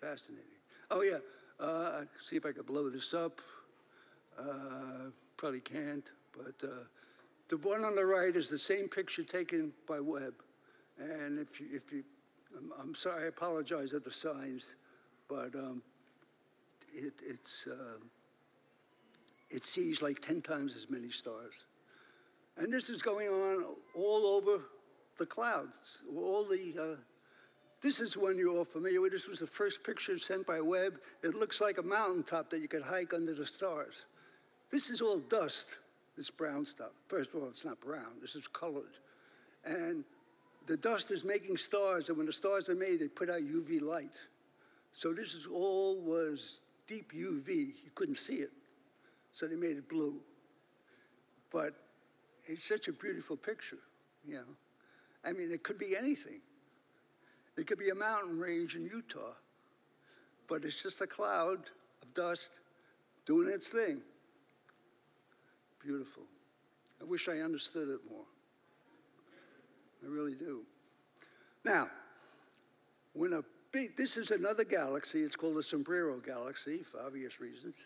Fascinating. Oh, yeah. Uh, see if I could blow this up. Uh, probably can't, but uh, the one on the right is the same picture taken by Webb. And if you, if you I'm, I'm sorry, I apologize at the signs, but um, it, it's, uh, it sees like 10 times as many stars. And this is going on all over the clouds, all the, uh, this is one you're all familiar with. This was the first picture sent by Webb. It looks like a mountaintop that you could hike under the stars. This is all dust, this brown stuff. First of all, it's not brown, this is colored. And the dust is making stars, and when the stars are made, they put out UV light. So this is all was deep UV. You couldn't see it so they made it blue. But it's such a beautiful picture, you know. I mean, it could be anything. It could be a mountain range in Utah, but it's just a cloud of dust doing its thing. Beautiful. I wish I understood it more. I really do. Now, when a big, this is another galaxy, it's called the Sombrero Galaxy for obvious reasons.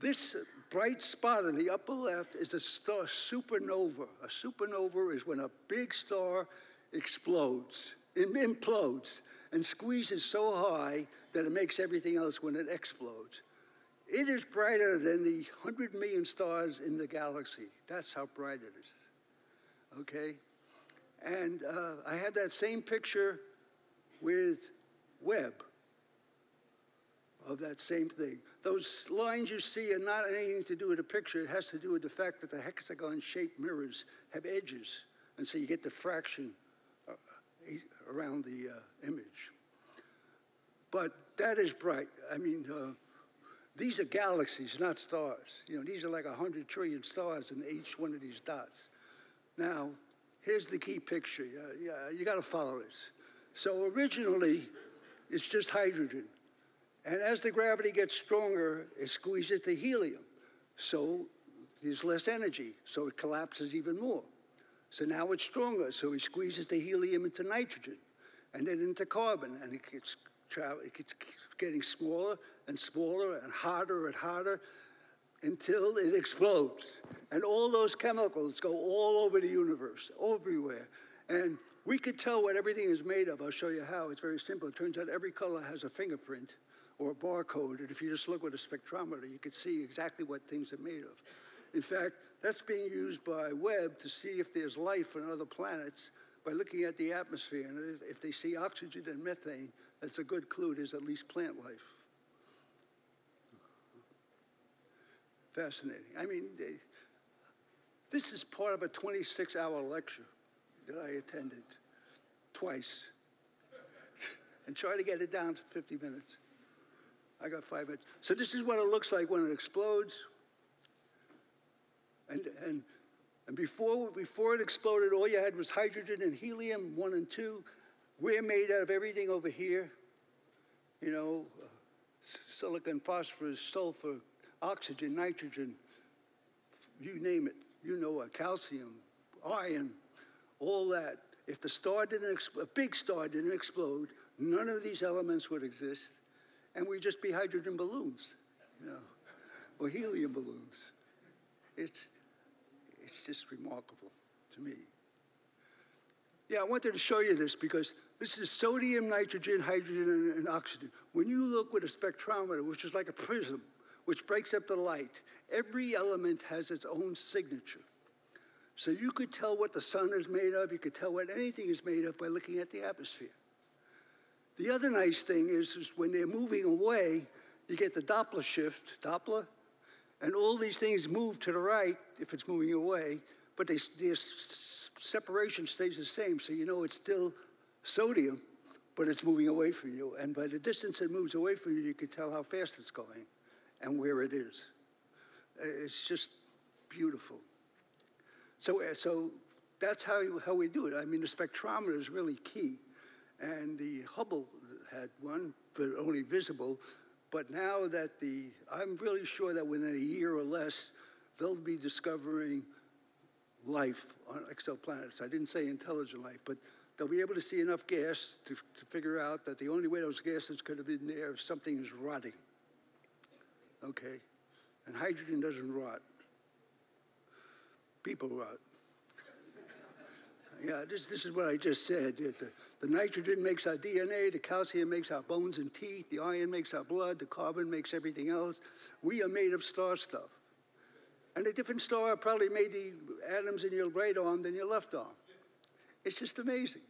This bright spot in the upper left is a star supernova. A supernova is when a big star explodes, it implodes, and squeezes so high that it makes everything else when it explodes. It is brighter than the 100 million stars in the galaxy. That's how bright it is. Okay? And uh, I had that same picture with Webb of that same thing. Those lines you see are not anything to do with the picture. It has to do with the fact that the hexagon-shaped mirrors have edges, and so you get diffraction uh, around the uh, image. But that is bright. I mean, uh, these are galaxies, not stars. You know, these are like 100 trillion stars in each one of these dots. Now, here's the key picture. yeah, you got to follow this. So originally, it's just hydrogen. And as the gravity gets stronger, it squeezes the helium. So there's less energy, so it collapses even more. So now it's stronger, so it squeezes the helium into nitrogen and then into carbon, and it gets, it getting smaller and smaller and harder and harder. until it explodes. And all those chemicals go all over the universe, everywhere. And we could tell what everything is made of. I'll show you how. It's very simple. It turns out every color has a fingerprint or a barcode. And if you just look with a spectrometer, you can see exactly what things are made of. In fact, that's being used by Webb to see if there's life on other planets by looking at the atmosphere. And if they see oxygen and methane, that's a good clue there's at least plant life. Fascinating. I mean, they, this is part of a 26 hour lecture that I attended twice and try to get it down to 50 minutes. I got five minutes. So this is what it looks like when it explodes. And, and, and before, before it exploded, all you had was hydrogen and helium, one and two. We're made out of everything over here. You know, uh, silicon, phosphorus, sulfur, oxygen, nitrogen, you name it. You know what, calcium, iron, all that. If the star didn't, a big star didn't explode, none of these elements would exist, and we'd just be hydrogen balloons, you know, or helium balloons. It's just remarkable to me. Yeah, I wanted to show you this because this is sodium, nitrogen, hydrogen, and, and, oxygen. When you look with a spectrometer, which is like a prism, which breaks up the light, every element has its own signature. So you could tell what the sun is made of, you could tell what anything is made of by looking at the atmosphere. The other nice thing is, is when they're moving away, you get the Doppler shift, Doppler, and all these things move to the right if it's moving away, but they, their separation stays the same, so you know it's still sodium, but it's moving away from you. And by the distance it moves away from you, you can tell how fast it's going and where it is. It's just beautiful. So, uh, so that's how, how we do it. I mean, the spectrometer is really key. And the Hubble had one, but only visible. But now that the, I'm really sure that within a year or less, they'll be discovering life on exoplanets. I didn't say intelligent life, but they'll be able to see enough gas to, to figure out that the only way those gases could have been there if something is rotting. Okay? And hydrogen doesn't rot people rot. yeah, this, this is what I just said. The, the nitrogen makes our DNA, the calcium makes our bones and teeth, the iron makes our blood, the carbon makes everything else. We are made of star stuff. And a different star probably made the atoms in your right arm than your left arm. It's just amazing.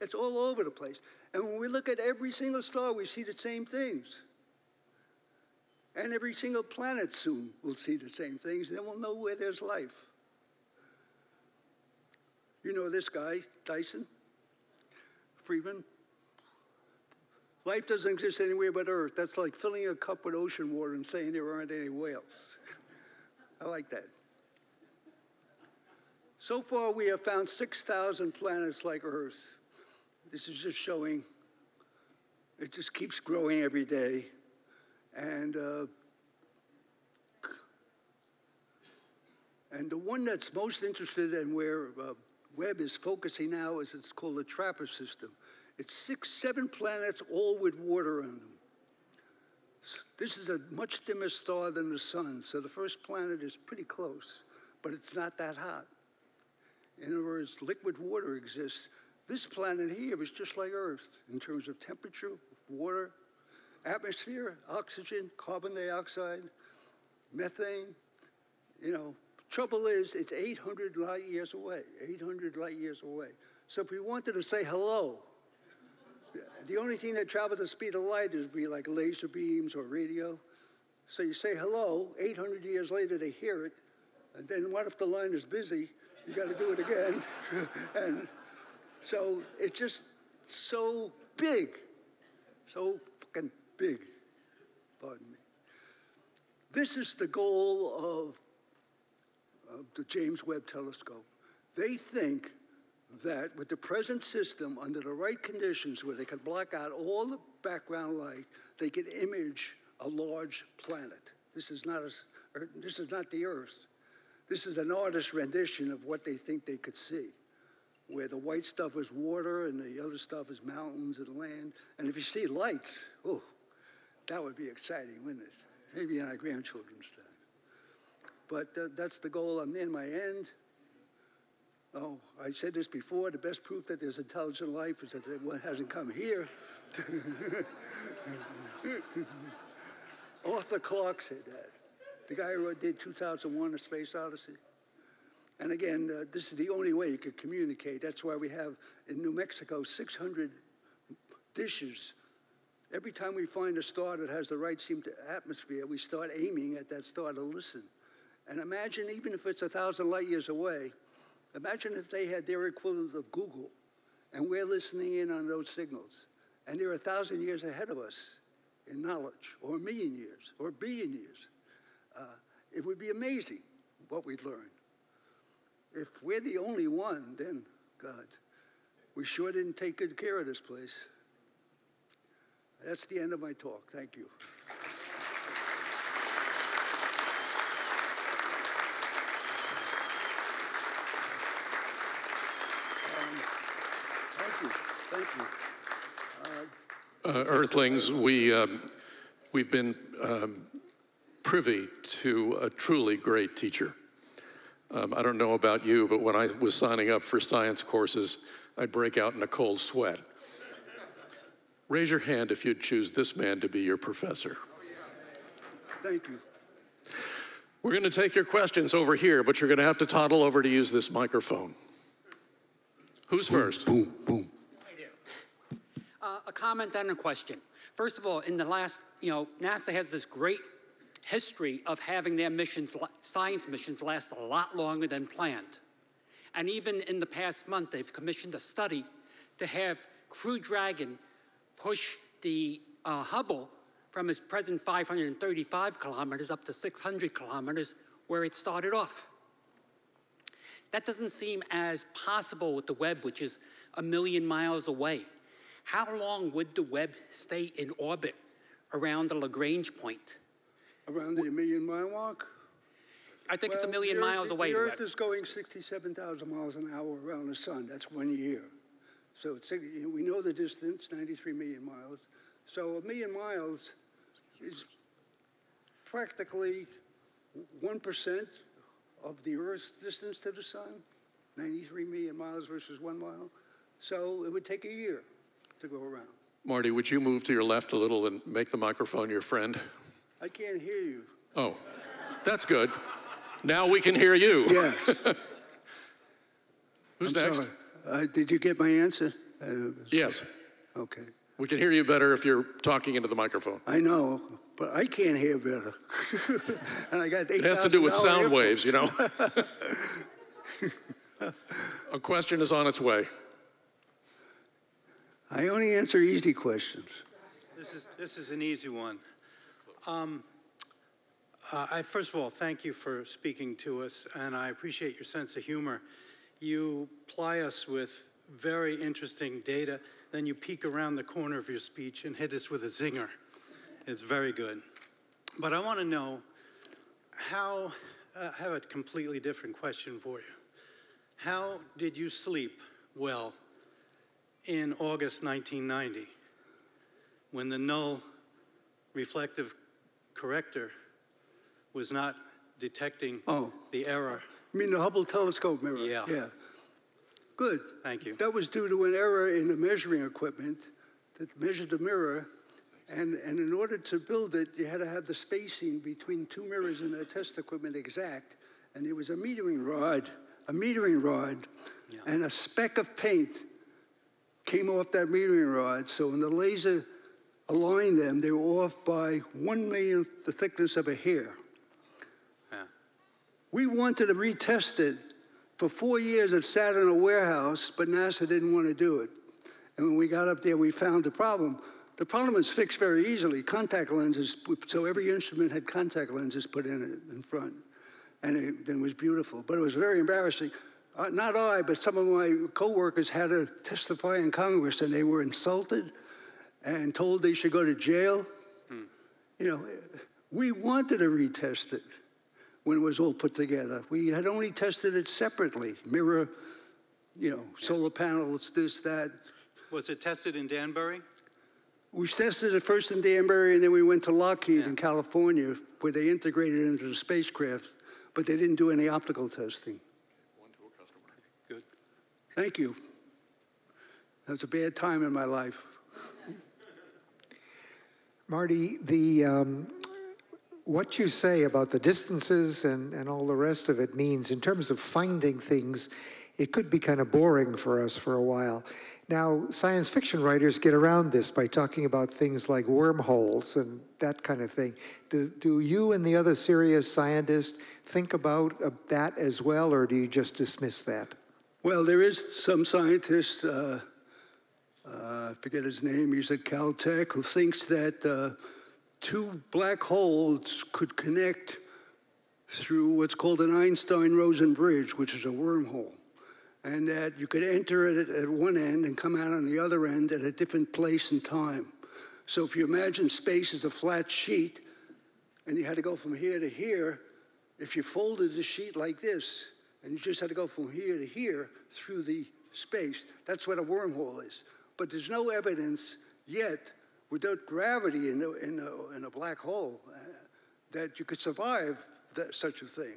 It's all over the place. And when we look at every single star, we see the same things. And every single planet soon will see the same things, and then we'll know where there's life. You know this guy, Dyson? Freeman? Life doesn't exist anywhere but Earth. That's like filling a cup with ocean water and saying there aren't any whales. I like that. So far, we have found 6,000 planets like Earth. This is just showing, it just keeps growing every day. And, uh, and the one that's most interested in where uh, Webb is focusing now is it's called the TRAPPIST system. It's six, seven planets, all with water on them. This is a much dimmer star than the sun, so the first planet is pretty close, but it's not that hot. In other words, liquid water exists. This planet here is just like Earth in terms of temperature, water, atmosphere, oxygen, carbon dioxide, methane, you know, Trouble is, it's 800 light years away, 800 light years away. So if we wanted to say hello, the only thing that travels the speed of light is be like laser beams or radio. So you say hello, 800 years later they hear it, and then what if the line is busy? You got to do it again. and so it's just so big, so fucking big. Pardon me. This is the goal of of the James Webb Telescope. They think that with the present system, under the right conditions where they can block out all the background light, they can image a large planet. This is not, a, er, this is not the Earth. This is an artist's rendition of what they think they could see, where the white stuff is water and the other stuff is mountains and land. And if you see lights, oh, that would be exciting, wouldn't it? Maybe in our grandchildren's. But uh, that's the goal. I'm in my end. Oh, I said this before. The best proof that there's intelligent life is that it hasn't come here. Arthur Clarke said that. The guy who did 2001: A Space Odyssey. And again, uh, this is the only way you could communicate. That's why we have in New Mexico 600 dishes. Every time we find a star that has the right seam to atmosphere, we start aiming at that star to listen. And imagine, even if it's a thousand light years away, imagine if they had their equivalent of Google, and we're listening in on those signals. And they're a thousand years ahead of us in knowledge, or a million years, or a billion years. Uh, it would be amazing what we'd learn. If we're the only one, then, God, we sure didn't take good care of this place. That's the end of my talk. Thank you. Um, thank you. Thank you. Uh, Earthlings, we, um, we've been um, privy to a truly great teacher. Um, I don't know about you, but when I was signing up for science courses, I'd break out in a cold sweat. Raise your hand if you'd choose this man to be your professor. Thank you. We're going to take your questions over here, but you're going to have to toddle over to use this microphone. Who's first? Boom, boom. Uh, a comment and a question. First of all, in the last, you know, NASA has this great history of having their missions, science missions, last a lot longer than planned. And even in the past month, they've commissioned a study to have Crew Dragon push the uh, Hubble from its present 535 kilometers up to 600 kilometers, where it started off. That doesn't seem as possible with the Webb, which is a million miles away. How long would the Webb stay in orbit around the Lagrange point? Around the million mile mark? I think it's a million Earth- miles away. The Earth is going 67,000 miles an hour around the sun. That's one year. So it's, we know the distance, 93 million miles. So a million miles is practically 1% of the Earth's distance to the sun, 93 million miles versus one mile. So it would take a year to go around. Marty, would you move to your left a little and make the microphone your friend? I can't hear you. Oh, that's good. Now we can hear you. Yeah. Who's I'm next? Uh, did you get my answer? Uh, Yes. Okay. We can hear you better if you're talking into the microphone. I know, but I can't hear better. and I got It has to do with $8,000 sound waves, you know. A question is on its way. I only answer easy questions. This is, this is an easy one. Um, uh, I, first of all, thank you for speaking to us, and I appreciate your sense of humor. You ply us with very interesting data, then you peek around the corner of your speech and hit us with a zinger. It's very good. But I want to know how, uh, I have a completely different question for you. How did you sleep well in August 1990 when the null reflective corrector was not detecting Oh. the error. I mean, the Hubble telescope mirror. Yeah. Yeah. Good. Thank you. That was due to an error in the measuring equipment that measured the mirror. And, and in order to build it, you had to have the spacing between two mirrors in the test equipment exact. And it was a metering rod, a metering rod, Yeah. and a speck of paint came off that metering rod. So when the laser aligned them, they were off by one millionth the thickness of a hair. Yeah. We wanted to retest it. For four years, it sat in a warehouse, but NASA didn't want to do it. And when we got up there, we found the problem. The problem is fixed very easily. Contact lenses, so every instrument had contact lenses put in it in front. And it, it was beautiful, but it was very embarrassing. Uh, not I, but some of my coworkers had to testify in Congress, and they were insulted and told they should go to jail. You know, we wanted to retest it when it was all put together. We had only tested it separately mirror, you know, solar panels, this, that. Was it tested in Danbury? We tested it first in Danbury and then we went to Lockheed Yeah. in California where they integrated it into the spacecraft. but they didn't do any optical testing. Thank you. That was a bad time in my life. Marty, the, um, what you say about the distances and, and all the rest of it means, in terms of finding things, it could be kind of boring for us for a while. Now, science fiction writers get around this by talking about things like wormholes and that kind of thing. Do, do you and the other serious scientists think about uh, that as well, or do you just dismiss that? Well, there is some scientist, uh, uh, I forget his name, he's at Caltech, who thinks that uh, two black holes could connect through what's called an Einstein-Rosen bridge, which is a wormhole. And that you could enter it at one end and come out on the other end at a different place and time. So if you imagine space as a flat sheet, and you had to go from here to here, if you folded the sheet like this, and you just had to go from here to here through the space, that's what a wormhole is. But there's no evidence yet, without gravity in a, in a, in a black hole, uh, that you could survive that, such a thing.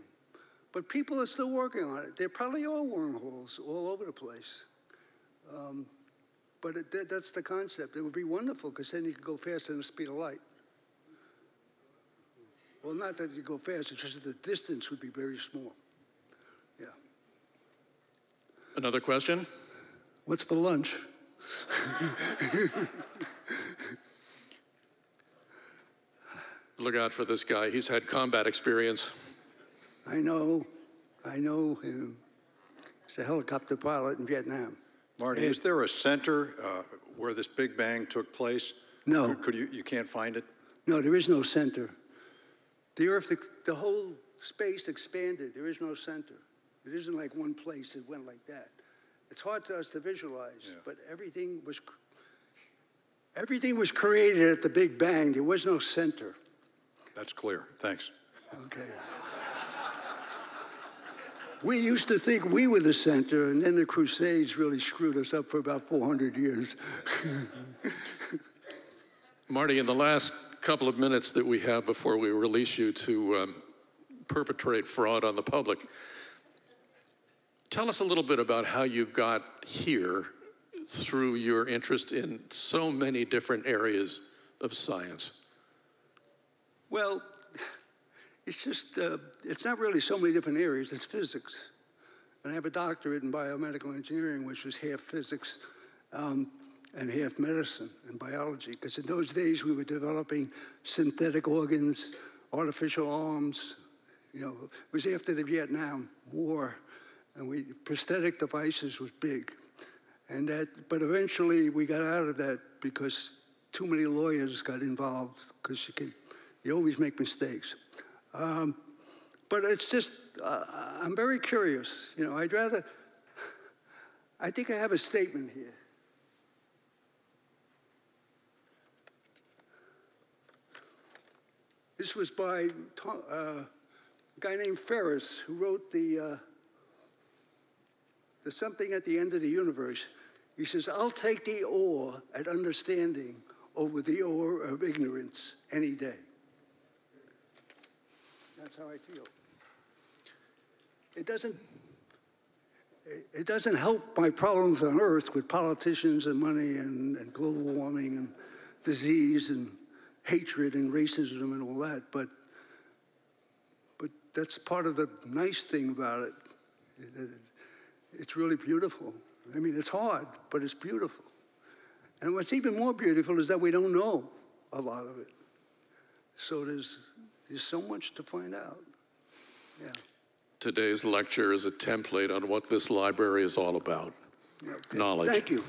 But people are still working on it. There probably are wormholes all over the place. Um, but it, that, that's the concept. It would be wonderful because then you could go faster than the speed of light. Well, not that you go fast, it's just that the distance would be very small. Yeah. Another question? What's for lunch? Look out for this guy. He's had combat experience. I know, I know him. He's a helicopter pilot in Vietnam. Marty, Ed. is there a center uh, where this Big Bang took place? No. Could- Could you, you can't find it? No, there is no center. The Earth, the, the whole space expanded. There is no center. It isn't like one place that went like that. It's hard to us to visualize, Yeah. but everything was everything was created at the Big Bang. There was no center. That's clear. Thanks. Okay. We used to think we were the center, and then the Crusades really screwed us up for about 400 years. Marty, in the last couple of minutes that we have before we release you to um, perpetrate fraud on the public, tell us a little bit about how you got here through your interest in so many different areas of science. Well, it's just, uh, it's not really so many different areas, it's physics. And I have a doctorate in biomedical engineering, which was half physics um, and half medicine and biology. Because in those days, we were developing synthetic organs, artificial arms. You know, it was after the Vietnam War, and we, prosthetic devices was big. And that, but eventually we got out of that because too many lawyers got involved because you can, you always make mistakes. Um, but it's just, uh, I'm very curious. You know, I'd rather, I think I have a statement here. This was by uh, a guy named Ferris, who wrote the, uh, the Something at the End of the Universe. He says, I'll take the awe at understanding over the awe of ignorance any day. That's how I feel. It doesn't, it- it doesn't help my problems on earth with politicians and money and, and global warming and disease and hatred and racism and all that, but, but that's part of the nice thing about it. It- It's really beautiful. I mean, it's hard, but it's beautiful. And what's even more beautiful is that we don't know a lot of it. So there's, there's so much to find out. Yeah. Today's lecture is a template on what this library is all about. okay. Knowledge. Thank you.